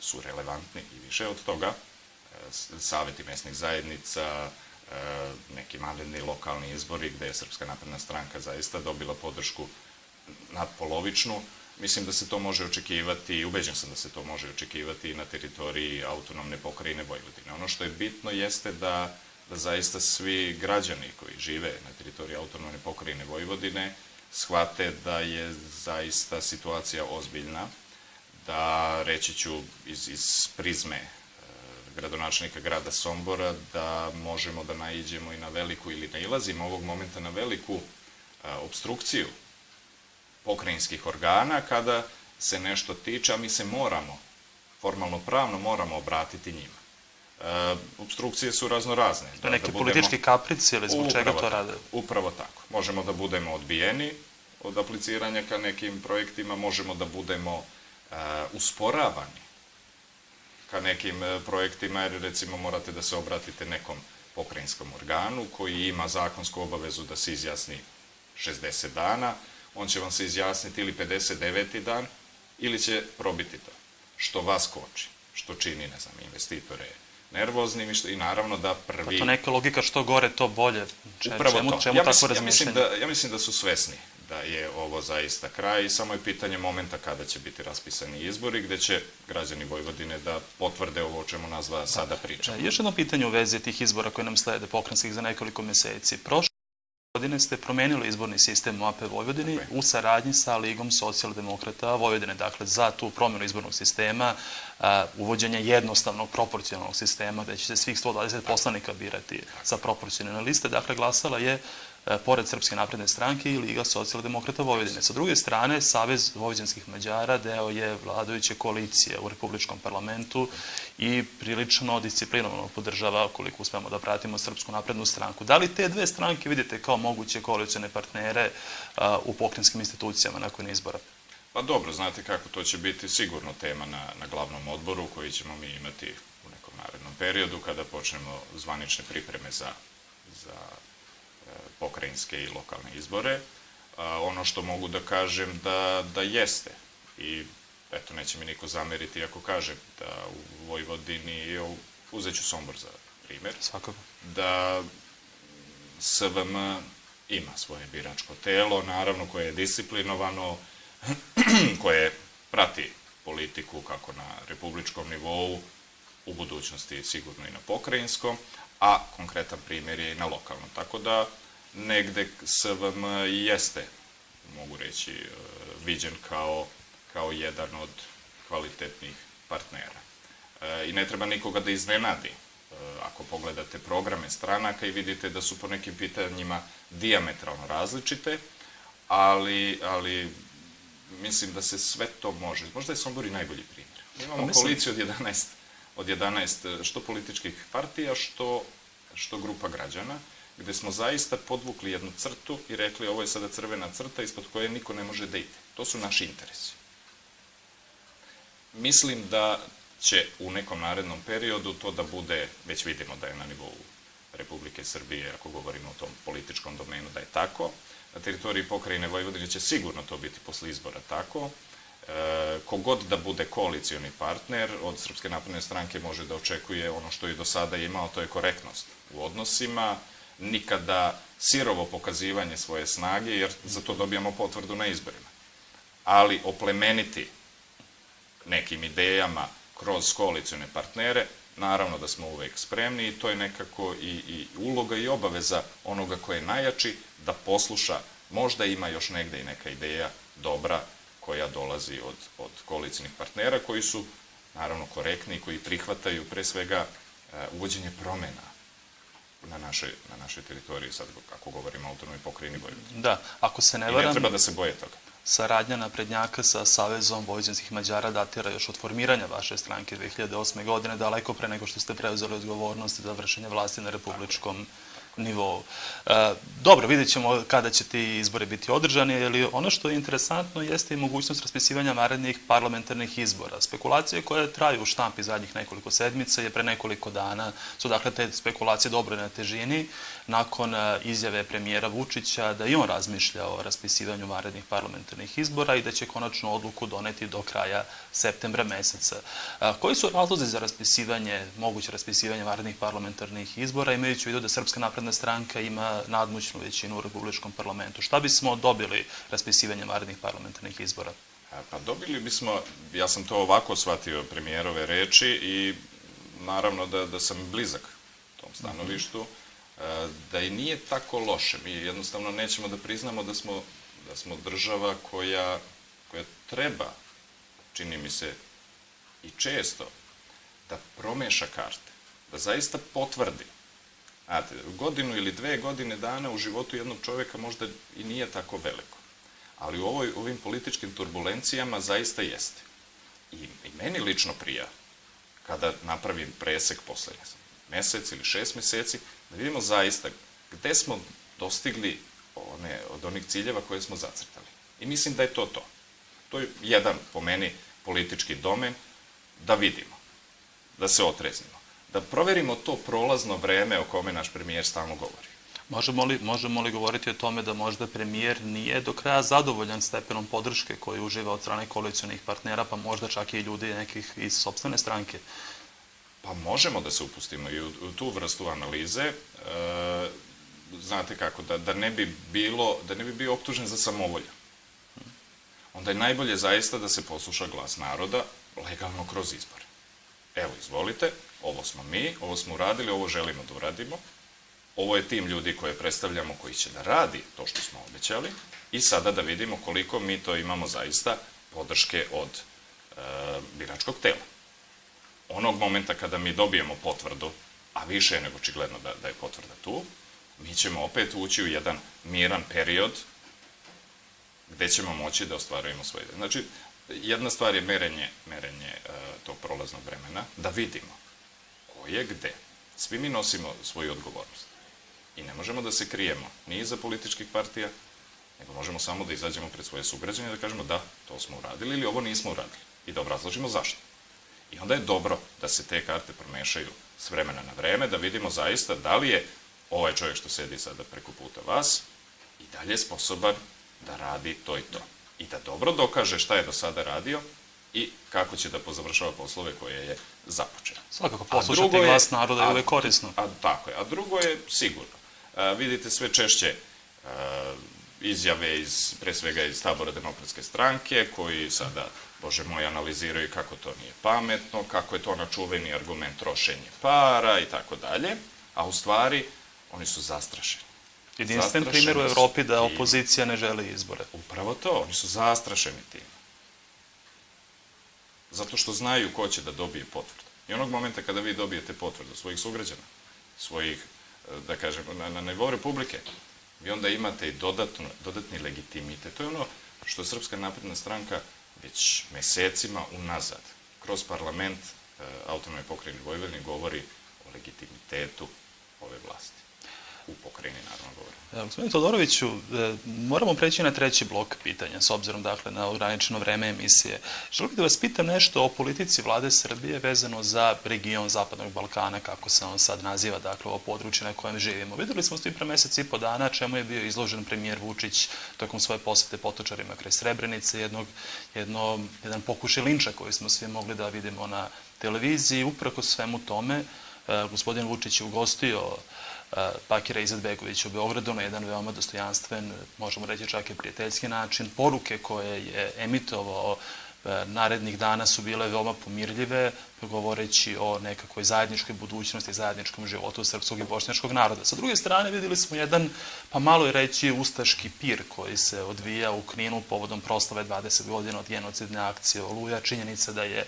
su relevantni i više od toga, e, saveti mesnih zajednica, neki vanredni lokalni izbori gde je Srpska napredna stranka zaista dobila podršku nadpolovičnu. Mislim da se to može očekivati, i ubeđen sam da se to može očekivati i na teritoriji autonomne pokrajine Vojvodine. Ono što je bitno jeste da, da zaista svi građani koji žive na teritoriji autonomne pokrajine Vojvodine shvate da je zaista situacija ozbiljna, da reći ću iz, iz prizme gradonačelnika grada Sombora da možemo da naiđemo i na veliku ili nailazimo ovog momenta na veliku obstrukciju pokrajinskih organa kada se nešto tiče, a mi se moramo, formalno pravno moramo obratiti njima. E, obstrukcije su raznorazne. Da, neki da budemo, politički kaprici ili zbog čega to rade? Upravo tako. Možemo da budemo odbijeni od apliciranja ka nekim projektima, možemo da budemo uh, usporavani ka nekim e, projektima, jer recimo morate da se obratite nekom pokrajinskom organu koji ima zakonsku obavezu da se izjasni 60 dana, on će vam se izjasniti ili 59. dan ili će probiti to, što vas koči, što čini, ne znam, investitore nervoznim i, što, i naravno da prvi... Pa to neka logika što gore, to bolje. Če, Upravo čemu, to. Čemu ja, mislim, ja, mislim da, ja mislim da su svesni da je ovo zaista kraj i samo je pitanje momenta kada će biti raspisani izbori, gde će građani Vojvodine da potvrde ovo o čemu nazva sada pričamo. Još jedno pitanje u vezi tih izbora koje nam slede pokrenskih za nekoliko meseci. Prošle godine ste promenili izborni sistem u AP Vojvodini okay. u saradnji sa Ligom socijaldemokrata Vojvodine. Dakle, za tu promjenu izbornog sistema, uvođenje jednostavnog proporcionalnog sistema, gde će se svih 120 poslanika birati sa proporcionalne liste, dakle, glasala je E, pored Srpske napredne stranke i Liga socijaldemokrata Vojvodine. Sa druge strane, Savez vojvođanskih Mađara deo je vladajuće koalicije u Republičkom parlamentu i prilično disciplinovano podržava, koliko uspemo da pratimo Srpsku naprednu stranku. Da li te dve stranke vidite kao moguće koalicijone partnere u pokrenjskim institucijama nakon izbora? Pa dobro, znate kako to će biti sigurno tema na, na glavnom odboru koji ćemo mi imati u nekom narednom periodu kada počnemo zvanične pripreme za, za pokrajinske i lokalne izbore. Ono što mogu da kažem da, da jeste i eto, neće mi niko zameriti ako kažem da u Vojvodini, uzet ću Sombor za primer, Svakako. da SVM ima svoje biračko telo, naravno koje je disciplinovano, koje prati politiku kako na republičkom nivou, u budućnosti sigurno i na pokrajinskom, a konkretan primjer je i na lokalnom. Tako da negde SVM jeste, mogu reći, e, viđen kao, kao jedan od kvalitetnih partnera. E, I ne treba nikoga da iznenadi. E, ako pogledate programe stranaka i vidite da su po nekim pitanjima diametralno različite, ali, ali mislim da se sve to može. Možda je Sombor i najbolji primjer. Imamo pa mislim... koaliciju od 11, od 11 što političkih partija, što, što grupa građana, gde smo zaista podvukli jednu crtu i rekli ovo je sada crvena crta ispod koje niko ne može da ide. To su naši interesi. Mislim da će u nekom narednom periodu to da bude, već vidimo da je na nivou Republike Srbije, ako govorimo o tom političkom domenu, da je tako. Na teritoriji pokrajine Vojvodine će sigurno to biti posle izbora tako. E, kogod da bude koalicioni partner od Srpske napredne stranke može da očekuje ono što i do sada imao, to je korektnost u odnosima, nikada sirovo pokazivanje svoje snage, jer za to dobijamo potvrdu na izborima. Ali oplemeniti nekim idejama kroz koalicione partnere, naravno da smo uvek spremni i to je nekako i, i uloga i obaveza onoga ko je najjači da posluša, možda ima još negde i neka ideja dobra koja dolazi od, od koalicijnih partnera koji su naravno korektni i koji prihvataju pre svega e, uvođenje promena na našoj, na našoj teritoriji, sad kako govorimo o autonomnoj pokrajini Vojvodine. Da, ako se ne varam... I ne treba da se boje toga. Saradnja naprednjaka sa Savezom vojvođanskih Mađara datira još od formiranja vaše stranke 2008. godine, daleko pre nego što ste preuzeli odgovornost za vršenje vlasti na republičkom nivou. E, dobro, vidjet ćemo kada će ti izbore biti održani, ali ono što je interesantno jeste i mogućnost raspisivanja narednih parlamentarnih izbora. Spekulacije koje traju u štampi zadnjih nekoliko sedmica je pre nekoliko dana, su dakle te spekulacije dobre na težini, nakon e, izjave premijera Vučića da i on razmišlja o raspisivanju varednih parlamentarnih izbora i da će konačnu odluku doneti do kraja septembra meseca. E, koji su razlozi za raspisivanje, moguće raspisivanje varednih parlamentarnih izbora, imajući u vidu da Srpska napredna stranka ima nadmoćnu većinu u Republičkom parlamentu? Šta bismo dobili raspisivanjem varednih parlamentarnih izbora? E, pa dobili bismo, ja sam to ovako shvatio premijerove reči i naravno da, da sam blizak tom stanovištu. Mm -hmm da i nije tako loše. Mi jednostavno nećemo da priznamo da smo, da smo država koja, koja treba, čini mi se, i često, da promeša karte, da zaista potvrdi. Znate, godinu ili dve godine dana u životu jednog čoveka možda i nije tako veliko. Ali u ovoj, ovim političkim turbulencijama zaista jeste. I, i meni lično prija kada napravim presek posle, mesec ili šest meseci, da vidimo zaista gde smo dostigli one, od onih ciljeva koje smo zacrtali. I mislim da je to to. To je jedan, po meni, politički domen, da vidimo, da se otreznimo, da proverimo to prolazno vreme o kome naš premijer stalno govori. Možemo li, možemo li govoriti o tome da možda premijer nije do kraja zadovoljan stepenom podrške koju uživa od strane koalicijonih partnera, pa možda čak i ljudi nekih iz sobstvene stranke? Pa možemo da se upustimo i u, u tu vrstu analize. E, znate kako, da, da ne bi bilo, da ne bi bio optužen za samovolju. Onda je najbolje zaista da se posluša glas naroda legalno kroz izbore. Evo, izvolite, ovo smo mi, ovo smo uradili, ovo želimo da uradimo, ovo je tim ljudi koje predstavljamo koji će da radi to što smo obećali i sada da vidimo koliko mi to imamo zaista podrške od e, biračkog tela. Onog momenta kada mi dobijemo potvrdu, a više je nego očigledno da, da je potvrda tu, mi ćemo opet ući u jedan miran period gde ćemo moći da ostvarujemo svoje ide. Znači, jedna stvar je merenje, merenje e, tog prolaznog vremena, da vidimo ko je gde. Svi mi nosimo svoju odgovornost. I ne možemo da se krijemo ni iza političkih partija, nego možemo samo da izađemo pred svoje sugrađane i da kažemo da, to smo uradili ili ovo nismo uradili. I da obrazložimo zašto. I onda je dobro da se te karte promešaju s vremena na vreme, da vidimo zaista da li je ovaj čovjek što sedi sada preko puta vas i dalje sposoban da radi to i to. I da dobro dokaže šta je do sada radio i kako će da pozavršava poslove koje je započeo. Svakako, poslušati glas naroda je korisno. A, tako je. A drugo je sigurno. A, vidite sve češće a, izjave iz, pre svega iz tabora demokratske stranke, koji sada, bože moj, analiziraju kako to nije pametno, kako je to načuveni argument trošenje para i tako dalje, a u stvari oni su zastrašeni. Jedinstven primjer u Evropi da opozicija ne želi izbore. Upravo to, oni su zastrašeni tim. Zato što znaju ko će da dobije potvrdu. I onog momenta kada vi dobijete potvrdu svojih sugrađana, svojih, da kažem, na, na nivou Republike, vi onda imate i dodatno, dodatni legitimitet. To je ono što Srpska napredna stranka već mesecima unazad, kroz parlament e, autonomne pokrajine Vojvodine govori o legitimitetu ove vlasti u pokrajini, naravno govorim. Gospodine Todoroviću, e, moramo preći na treći blok pitanja, s obzirom dakle na ograničeno vreme emisije. Želim da vas pitam nešto o politici vlade Srbije vezano za region Zapadnog Balkana, kako se on sad naziva, dakle ovo područje na kojem živimo. Videli smo svi pre mesec i po dana čemu je bio izložen premijer Vučić tokom svoje posete potočarima kraj Srebrenice, jednog, jedno, jedan pokušaj linča koji smo svi mogli da vidimo na televiziji. Uprako svemu tome, e, gospodin Vučić je ugostio Bakira Izetbegovića u Beogradu na jedan veoma dostojanstven, možemo reći čak i prijateljski način. Poruke koje je emitovao narednih dana su bile veoma pomirljive, govoreći o nekakvoj zajedničkoj budućnosti, zajedničkom životu srpskog i bošnjačkog naroda. Sa druge strane videli smo jedan, pa malo je reći, ustaški pir koji se odvija u Kninu povodom proslave 20 godina od genocidne akcije Oluja. Činjenica da je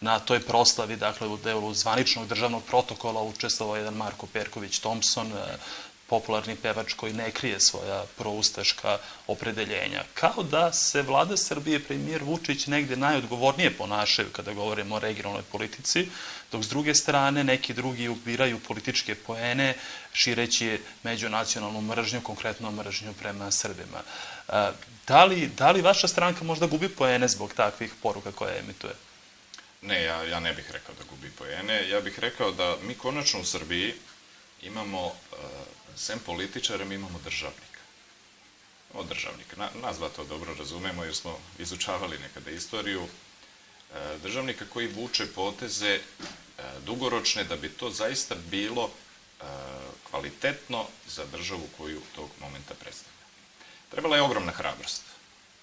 na toj proslavi, dakle u delu zvaničnog državnog protokola učestvovao jedan Marko Perković Thompson, e, popularni pevač koji ne krije svoja proustaška opredeljenja. Kao da se vlada Srbije, premijer Vučić, negde najodgovornije ponašaju kada govorimo o regionalnoj politici, dok s druge strane neki drugi ubiraju političke poene, šireći međunacionalnu mržnju, konkretno mržnju prema Srbima. E, da li, da li vaša stranka možda gubi poene zbog takvih poruka koje emituje? Ne, ja, ja ne bih rekao da gubi pojene. Ja bih rekao da mi konačno u Srbiji imamo, uh, sem političara, mi imamo državnika. O državnika. Na, nazva to dobro razumemo jer smo izučavali nekada istoriju. Uh, državnika koji vuče poteze uh, dugoročne da bi to zaista bilo kvalitetno za državu koju tog momenta predstavlja. Trebala je ogromna hrabrost.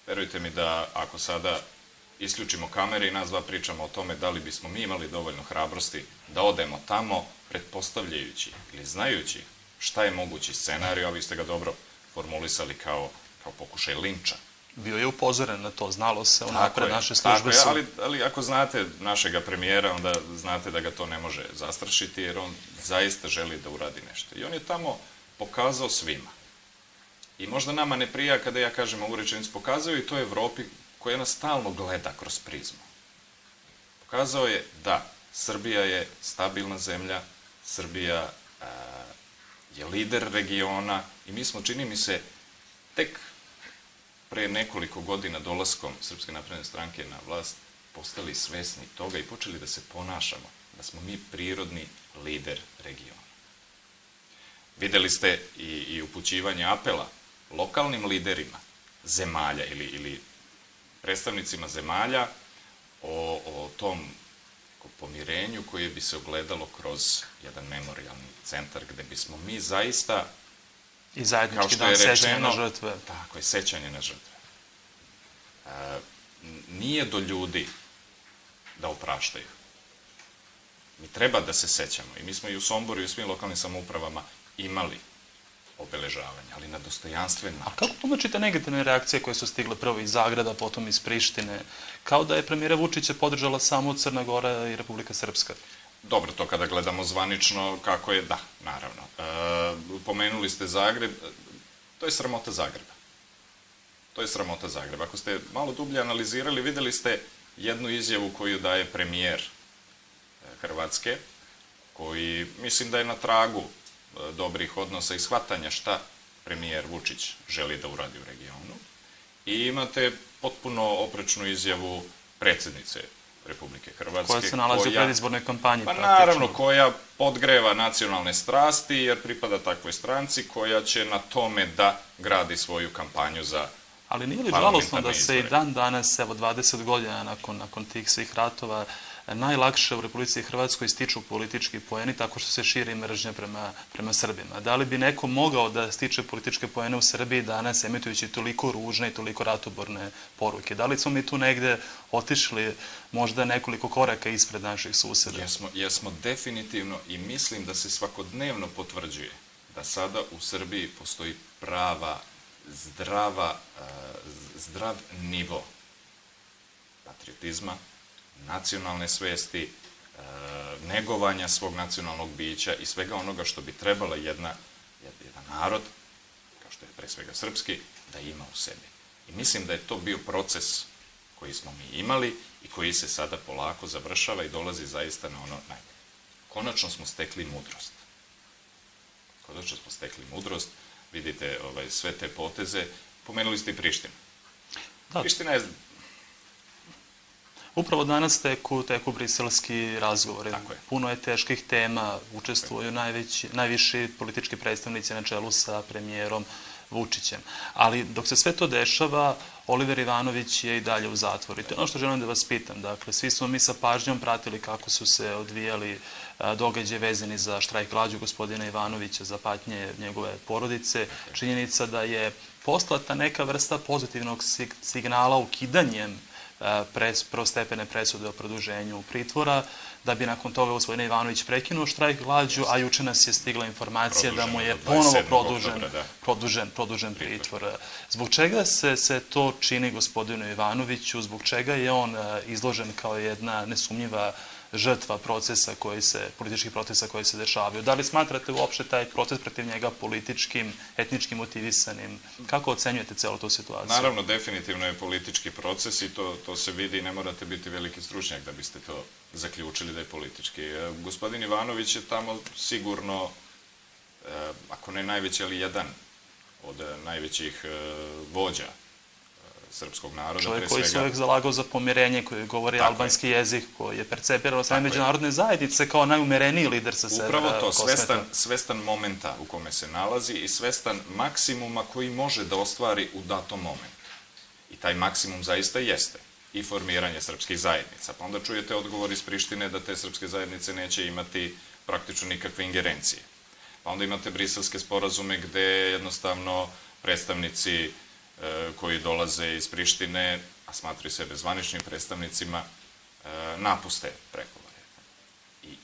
Verujte mi da ako sada isključimo kamere i nas dva pričamo o tome da li bismo mi imali dovoljno hrabrosti da odemo tamo, pretpostavljajući ili znajući šta je mogući scenarij, a vi ste ga dobro formulisali kao, kao pokušaj linča. Bio je upozoren na to, znalo se, onako naše službe tako je, su... Ali, ali ako znate našega premijera, onda znate da ga to ne može zastrašiti, jer on zaista želi da uradi nešto. I on je tamo pokazao svima. I možda nama ne prija kada ja kažem ovu rečenicu, pokazao i to Evropi koja nas stalno gleda kroz prizmu. Pokazao je da Srbija je stabilna zemlja, Srbija je lider regiona i mi smo, čini mi se, tek pre nekoliko godina dolaskom Srpske napredne stranke na vlast postali svesni toga i počeli da se ponašamo da smo mi prirodni lider regiona. Videli ste i, i upućivanje apela lokalnim liderima zemalja ili, ili predstavnicima zemalja o, o tom pomirenju koje bi se ogledalo kroz jedan memorialni centar gde bismo mi zaista I zajednički dan sećanja na žrtve. Tako je, sećanje na žrtve. E, nije do ljudi da opraštaju. Mi treba da se sećamo i mi smo i u Somboru i u svim lokalnim samoupravama imali obeležavanje, ali na dostojanstven način. A kako tumačite negativne reakcije koje su stigle prvo iz Zagrada, potom iz Prištine, kao da je premijera Vučića podržala samo Crna Gora i Republika Srpska? Dobro, to kada gledamo zvanično, kako je, da, naravno. E, pomenuli ste Zagreb, to je sramota Zagreba. To je sramota Zagreba. Ako ste malo dublje analizirali, videli ste jednu izjavu koju daje premijer e, Hrvatske, koji mislim da je na tragu e, dobrih odnosa i shvatanja šta premijer Vučić želi da uradi u regionu. I imate potpuno oprečnu izjavu predsednice Republike Hrvatske. Koja se nalazi koja, u predizbornoj kampanji. Pa naravno, koja podgreva nacionalne strasti, jer pripada takvoj stranci koja će na tome da gradi svoju kampanju za Ali nije li žalosno da se i dan danas, evo 20 godina nakon, nakon tih svih ratova, najlakše u Republici Hrvatskoj stiču politički poeni tako što se širi mržnja prema, prema Srbima. Da li bi neko mogao da stiče političke poene u Srbiji danas emitujući toliko ružne i toliko ratoborne poruke? Da li smo mi tu negde otišli možda nekoliko koraka ispred naših suseda? Jesmo, jesmo definitivno i mislim da se svakodnevno potvrđuje da sada u Srbiji postoji prava, zdrava, eh, zdrav nivo patriotizma, nacionalne svesti, e, negovanja svog nacionalnog bića i svega onoga što bi trebala jedna, jedan narod, kao što je pre svega srpski, da ima u sebi. I mislim da je to bio proces koji smo mi imali i koji se sada polako završava i dolazi zaista na ono najbolje. Konačno smo stekli mudrost. Konačno smo stekli mudrost, vidite ovaj, sve te poteze. Pomenuli ste i Prištinu. Da. Priština je Upravo danas teku, teku briselski razgovori. Tako je. Puno je teških tema, učestvuju najveći, najviši politički predstavnici na čelu sa premijerom Vučićem. Ali dok se sve to dešava, Oliver Ivanović je i dalje u zatvoru. I to je ono što želim da vas pitam. Dakle, svi smo mi sa pažnjom pratili kako su se odvijali događaje vezani za štrajk glađu gospodina Ivanovića, za patnje njegove porodice. Činjenica da je poslata neka vrsta pozitivnog signala ukidanjem pres, prvostepene presude o produženju pritvora, da bi nakon toga gospodin Ivanović prekinuo štrajk glađu, a juče nas je stigla informacija da mu je ponovo produžen, da. produžen, produžen pritvor. Zbog čega se, se to čini gospodinu Ivanoviću, zbog čega je on izložen kao jedna nesumnjiva žrtva procesa koji se, političkih procesa koji se dešavaju. Da li smatrate uopšte taj proces protiv njega političkim, etničkim motivisanim? Kako ocenjujete celu tu situaciju? Naravno, definitivno je politički proces i to, to se vidi i ne morate biti veliki stručnjak da biste to zaključili da je politički. E, gospodin Ivanović je tamo sigurno, e, ako ne najveći, ali jedan od najvećih e, vođa srpskog naroda. Čovjek koji se uvek zalagao za pomirenje, koji govori Tako albanski je. jezik, koji je percepiran od strane međunarodne zajednice kao najumereniji lider sa severa Upravo to, svestan, svestan momenta u kome se nalazi i svestan maksimuma koji može da ostvari u datom momentu. I taj maksimum zaista jeste i formiranje srpskih zajednica. Pa onda čujete odgovor iz Prištine da te srpske zajednice neće imati praktično nikakve ingerencije. Pa onda imate briselske sporazume gde jednostavno predstavnici E, koji dolaze iz Prištine, a smatruju sebe zvaničnim predstavnicima, e, napuste pregovore. I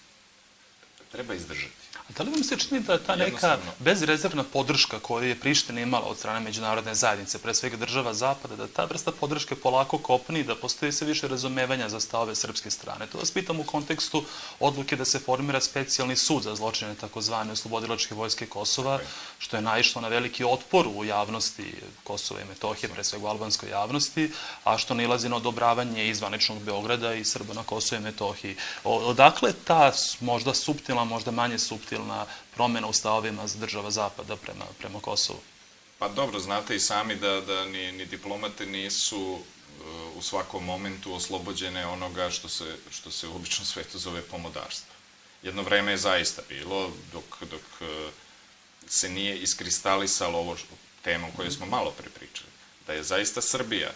treba izdržati. Da li vam se čini da ta neka bezrezervna podrška koju je Priština imala od strane međunarodne zajednice, pre svega država Zapada, da ta vrsta podrške polako kopni, da postoji sve više razumevanja za stavove srpske strane? To vas pitam u kontekstu odluke da se formira specijalni sud za zločine takozvane oslobodilačke vojske Kosova, što je naišlo na veliki otpor u javnosti Kosova i Metohije, pre svega u albanskoj javnosti, a što nilazi na odobravanje izvaničnog Beograda i Srba na Kosovo i Metohiji. Odakle ta možda subtilna, možda manje subtilna subtilna promena u stavovima država Zapada prema, prema Kosovu? Pa dobro, znate i sami da, da ni, ni diplomate nisu u svakom momentu oslobođene onoga što se, što se u običnom svetu zove pomodarstvo. Jedno vreme je zaista bilo, dok, dok e, se nije iskristalisalo ovo tema o kojoj smo malo prepričali, da je zaista Srbija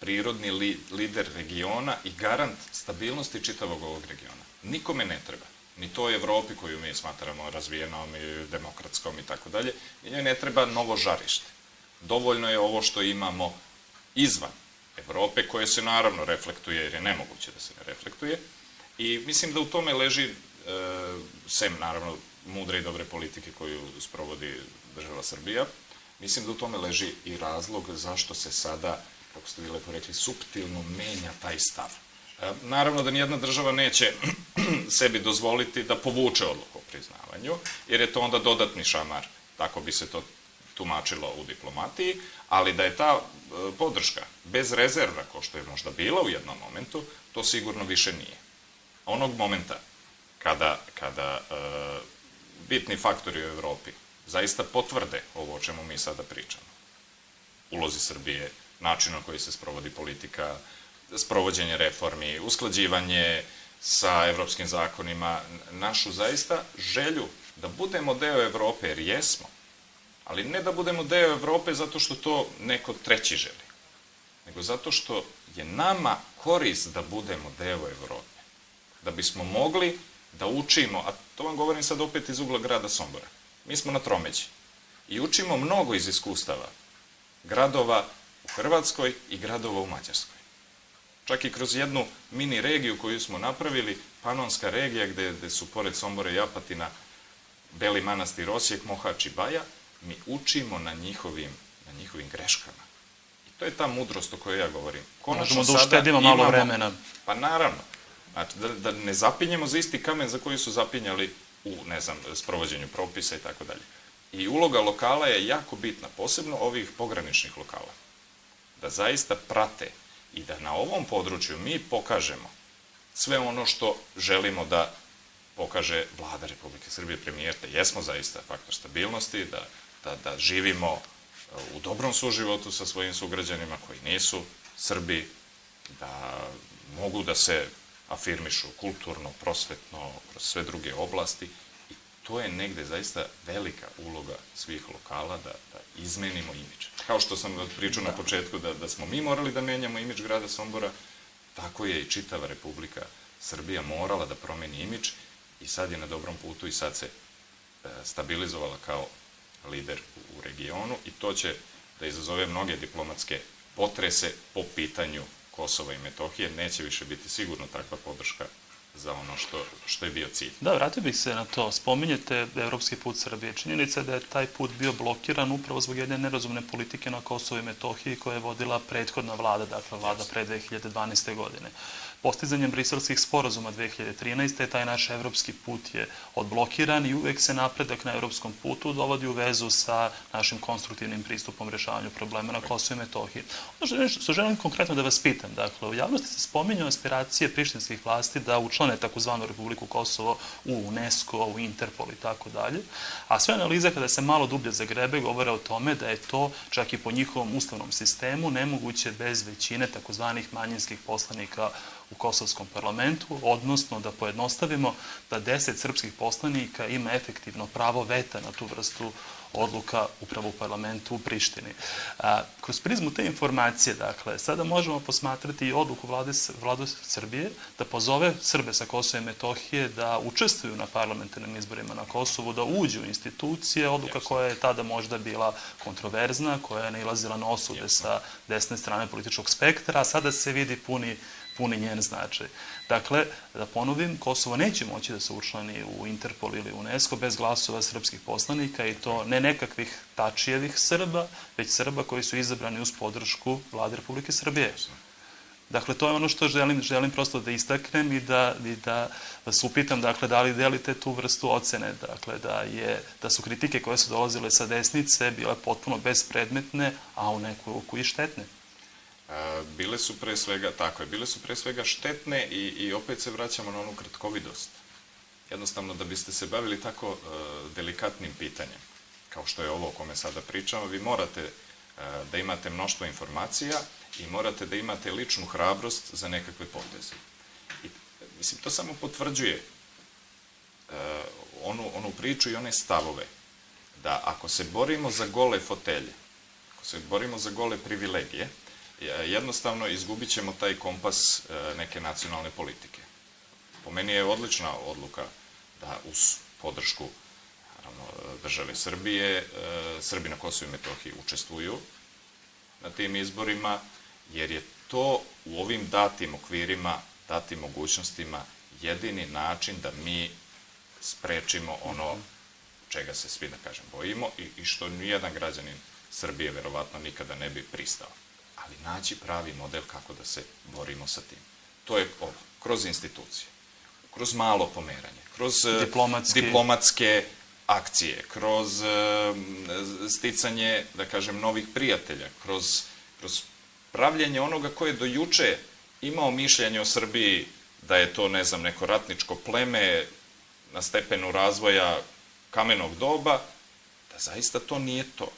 prirodni li, lider regiona i garant stabilnosti čitavog ovog regiona. Nikome ne treba. Ni toj Evropi koju mi smatramo razvijenom i demokratskom i tako dalje, njoj ne treba novo žarište. Dovoljno je ovo što imamo izvan Evrope, koje se naravno reflektuje, jer je nemoguće da se ne reflektuje. I mislim da u tome leži, e, sem naravno mudre i dobre politike koju sprovodi država Srbija, mislim da u tome leži i razlog zašto se sada, kako ste vi lepo rekli, suptilno menja taj stav. E, naravno da nijedna država neće sebi dozvoliti da povuče odluku o priznavanju, jer je to onda dodatni šamar, tako bi se to tumačilo u diplomatiji, ali da je ta e, podrška bez rezerva, ko što je možda bila u jednom momentu, to sigurno više nije. Onog momenta kada, kada e, bitni faktori u Evropi zaista potvrde ovo o čemu mi sada pričamo, ulozi Srbije, način na koji se sprovodi politika, sprovođenje reformi, usklađivanje sa evropskim zakonima, našu zaista želju da budemo deo Evrope, jer jesmo, ali ne da budemo deo Evrope zato što to neko treći želi, nego zato što je nama korist da budemo deo Evrope. Da bismo mogli da učimo, a to vam govorim sad opet iz ugla grada Sombora. Mi smo na tromeđi i učimo mnogo iz iskustava gradova u Hrvatskoj i gradova u Mađarskoj. Čak i kroz jednu mini regiju koju smo napravili, Panonska regija, gde, gde su pored Sombora i Apatina Beli manastir Osijek, Mohač i Baja, mi učimo na njihovim, na njihovim greškama. I to je ta mudrost o kojoj ja govorim. Konačno Možemo da uštedimo malo imamo, vremena. Pa naravno. Znači, da, da ne zapinjemo za isti kamen za koji su zapinjali u, ne znam, sprovođenju propisa i tako dalje. I uloga lokala je jako bitna, posebno ovih pograničnih lokala. Da zaista prate i da na ovom području mi pokažemo sve ono što želimo da pokaže vlada Republike Srbije, premijer, da jesmo zaista faktor stabilnosti, da da, da živimo uh, u dobrom suživotu sa svojim sugrađanima koji nisu Srbi, da mogu da se afirmišu kulturno, prosvetno, kroz sve druge oblasti to je negde zaista velika uloga svih lokala da, da izmenimo imidž. Kao što sam pričao da. na početku da, da smo mi morali da menjamo imidž grada Sombora, tako je i čitava Republika Srbija morala da promeni imidž i sad je na dobrom putu i sad se e, stabilizovala kao lider u regionu i to će da izazove mnoge diplomatske potrese po pitanju Kosova i Metohije. Neće više biti sigurno takva podrška za ono što, što je bio cilj. Da, vratio bih se na to. Spominjete evropski put Srbije. Činjenica je da je taj put bio blokiran upravo zbog jedne nerazumne politike na Kosovo i Metohiji koje je vodila prethodna vlada, dakle vlada pre 2012. godine. Postizanjem briselskih sporazuma 2013. taj naš evropski put je odblokiran i uvek se napredak na evropskom putu dovodi u vezu sa našim konstruktivnim pristupom rešavanju problema na Kosovo i Metohiji. Ono što, želim konkretno da vas pitam, dakle, u javnosti se spominju aspiracije prištinskih vlasti da učlane takozvanu Republiku Kosovo u UNESCO, u Interpol i tako dalje, a sve analize kada se malo dublje zagrebe govore o tome da je to čak i po njihovom ustavnom sistemu nemoguće bez većine takozvanih manjinskih poslanika u Kosovskom parlamentu, odnosno da pojednostavimo da 10 srpskih poslanika ima efektivno pravo veta na tu vrstu odluka upravo u parlamentu u Prištini. A, kroz prizmu te informacije, dakle, sada možemo posmatrati i odluku vlade, vladu Srbije da pozove Srbe sa Kosova i Metohije da učestvuju na parlamentarnim izborima na Kosovu, da uđu u institucije, odluka koja je tada možda bila kontroverzna, koja je nailazila na osude sa desne strane političkog spektra, a sada se vidi puni puni njen značaj. Dakle, da ponovim, Kosovo neće moći da se učlani u Interpol ili UNESCO bez glasova srpskih poslanika i to ne nekakvih tačijevih Srba, već Srba koji su izabrani uz podršku vlade Republike Srbije. Dakle, to je ono što želim, želim prosto da istaknem i da, i da vas upitam, dakle, da li delite tu vrstu ocene, dakle, da, je, da su kritike koje su dolazile sa desnice bile potpuno bespredmetne, a u neku ruku i štetne bile su pre svega, tako je, bile su pre svega štetne i, i opet se vraćamo na onu kratkovidost. Jednostavno, da biste se bavili tako uh, delikatnim pitanjem, kao što je ovo o kome sada pričamo, vi morate uh, da imate mnoštvo informacija i morate da imate ličnu hrabrost za nekakve poteze. I, mislim, to samo potvrđuje uh, onu, onu priču i one stavove da ako se borimo za gole fotelje, ako se borimo za gole privilegije, jednostavno izgubit ćemo taj kompas uh, neke nacionalne politike. Po meni je odlična odluka da uz podršku države Srbije, e, Srbi na Kosovo i Metohiji učestvuju na tim izborima, jer je to u ovim datim okvirima, datim mogućnostima jedini način da mi sprečimo ono čega se svi, da kažem, bojimo i, i što nijedan građanin Srbije verovatno nikada ne bi pristao. Ali naći pravi model kako da se borimo sa tim. To je ovo, kroz institucije, kroz malo pomeranje, kroz e, diplomatske, diplomatske akcije, kroz e, sticanje, da kažem, novih prijatelja, kroz, kroz pravljenje onoga ko je do juče imao mišljenje o Srbiji da je to, ne znam, neko ratničko pleme na stepenu razvoja kamenog doba, da zaista to nije to.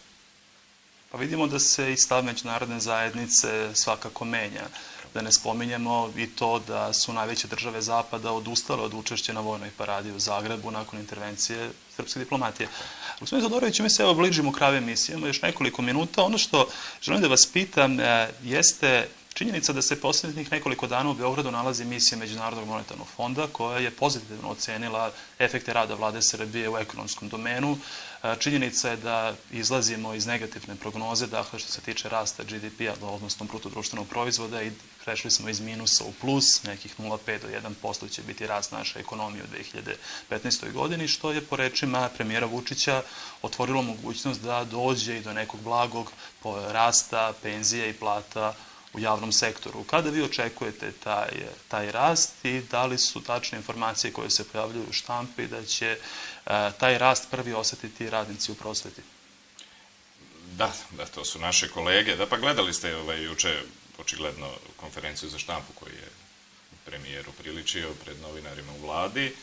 Pa vidimo da se i stav međunarodne zajednice svakako menja. Da ne spominjemo i to da su najveće države Zapada odustale od učešća na vojnoj paradi u Zagrebu nakon intervencije srpske diplomatije. Gospodin Todorović, mi se evo bližimo kraju emisije, još nekoliko minuta. Ono što želim da vas pitam e, jeste Činjenica da se posljednjih nekoliko dana u Beogradu nalazi misija Međunarodnog monetarnog fonda koja je pozitivno ocenila efekte rada vlade Srbije u ekonomskom domenu. Činjenica je da izlazimo iz negativne prognoze, dakle što se tiče rasta GDP-a, odnosno brutodruštvenog proizvoda i prešli smo iz minusa u plus, nekih 0,5 do 1% će biti rast naše ekonomije u 2015. godini, što je po rečima premijera Vučića otvorilo mogućnost da dođe i do nekog blagog rasta penzije i plata u javnom sektoru. Kada vi očekujete taj, taj rast i da li su tačne informacije koje se pojavljuju u štampi da će e, taj rast prvi osetiti radnici u prosveti? Da, da, to su naše kolege. Da, pa gledali ste ovaj, juče očigledno konferenciju za štampu koju je premijer upriličio pred novinarima u vladi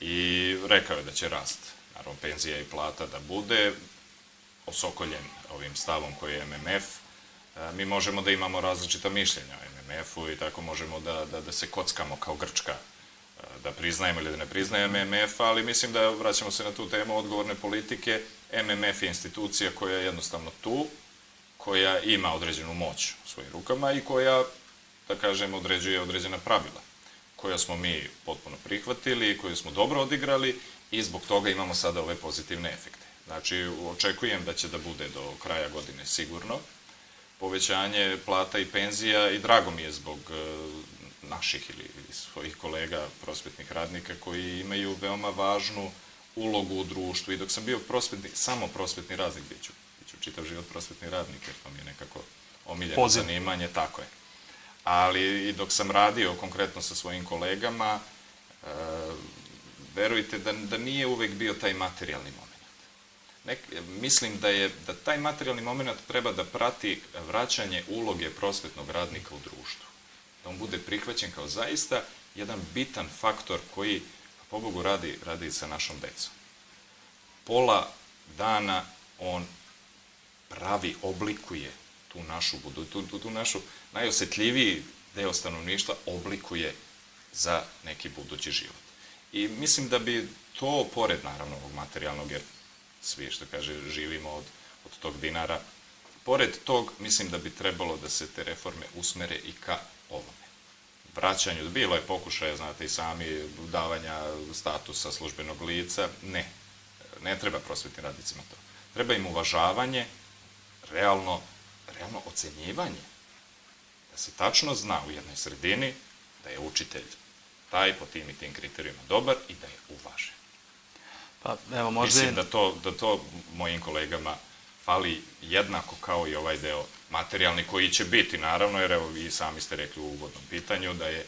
i rekao je da će rast, naravno penzija i plata da bude, osokoljen ovim stavom koji je MMF mi možemo da imamo različita mišljenja o MMF-u i tako možemo da, da, da se kockamo kao Grčka, e, da priznajemo ili da ne priznajemo MMF, ali mislim da vraćamo se na tu temu odgovorne politike. MMF je institucija koja je jednostavno tu, koja ima određenu moć u svojim rukama i koja, da kažem, određuje određena pravila, koja smo mi potpuno prihvatili, i koju smo dobro odigrali i zbog toga imamo sada ove pozitivne efekte. Znači, očekujem da će da bude do kraja godine sigurno, povećanje plata i penzija i drago mi je zbog e, naših ili, ili svojih kolega prosvetnih radnika koji imaju veoma važnu ulogu u društvu i dok sam bio prosvetni, samo prosvetni radnik, bit ću, bit ću čitav život prosvetni radnik, jer to mi je nekako omiljeno Poziv. zanimanje, tako je. Ali i dok sam radio konkretno sa svojim kolegama, e, verujte da, da nije uvek bio taj materijalni moment mislim da je da taj materijalni moment treba da prati vraćanje uloge prosvetnog radnika u društvu. Da on bude prihvaćen kao zaista jedan bitan faktor koji, po Bogu, radi, radi sa našom decom. Pola dana on pravi, oblikuje tu našu budu, tu, tu, tu našu najosetljiviji deo stanovništva oblikuje za neki budući život. I mislim da bi to, pored naravno ovog materijalnog, jer svi, što kaže, živimo od, od tog dinara. Pored tog, mislim da bi trebalo da se te reforme usmere i ka ovome. Vraćanju, bilo je pokušaja, znate i sami, davanja statusa službenog lica, ne. Ne treba prosvetnim radnicima to. Treba im uvažavanje, realno, realno ocenjivanje. Da se tačno zna u jednoj sredini da je učitelj taj po tim i tim kriterijima dobar i da je uvažen. Pa, evo, možda Mislim da to, da to mojim kolegama fali jednako kao i ovaj deo materijalni koji će biti, naravno, jer evo vi sami ste rekli u uvodnom pitanju da je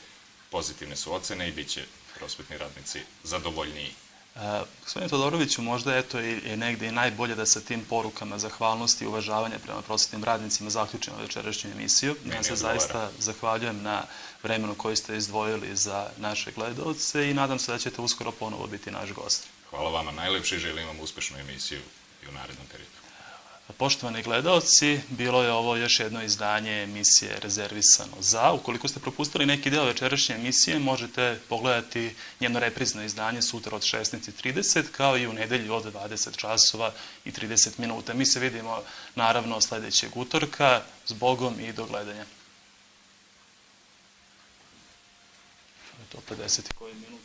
pozitivne su ocene i bit će prosvetni radnici zadovoljniji. Uh, gospodine Todoroviću, možda eto i, i negde i najbolje da sa tim porukama zahvalnosti i uvažavanja prema prosvetnim radnicima zaključimo večerašnju emisiju. Ja se zaista zahvaljujem na vremenu koji ste izdvojili za naše gledalce i nadam se da ćete uskoro ponovo biti naš gost. Hvala vama najlepše i želim vam uspešnu emisiju i u narednom periodu. Poštovani gledalci, bilo je ovo još jedno izdanje emisije rezervisano za. Ukoliko ste propustili neki deo večerašnje emisije, možete pogledati njeno reprizno izdanje sutra od 16.30, kao i u nedelju od 20 časova i 30 minuta. Mi se vidimo naravno sledećeg utorka. S Bogom i do gledanja. To 50 koji minut.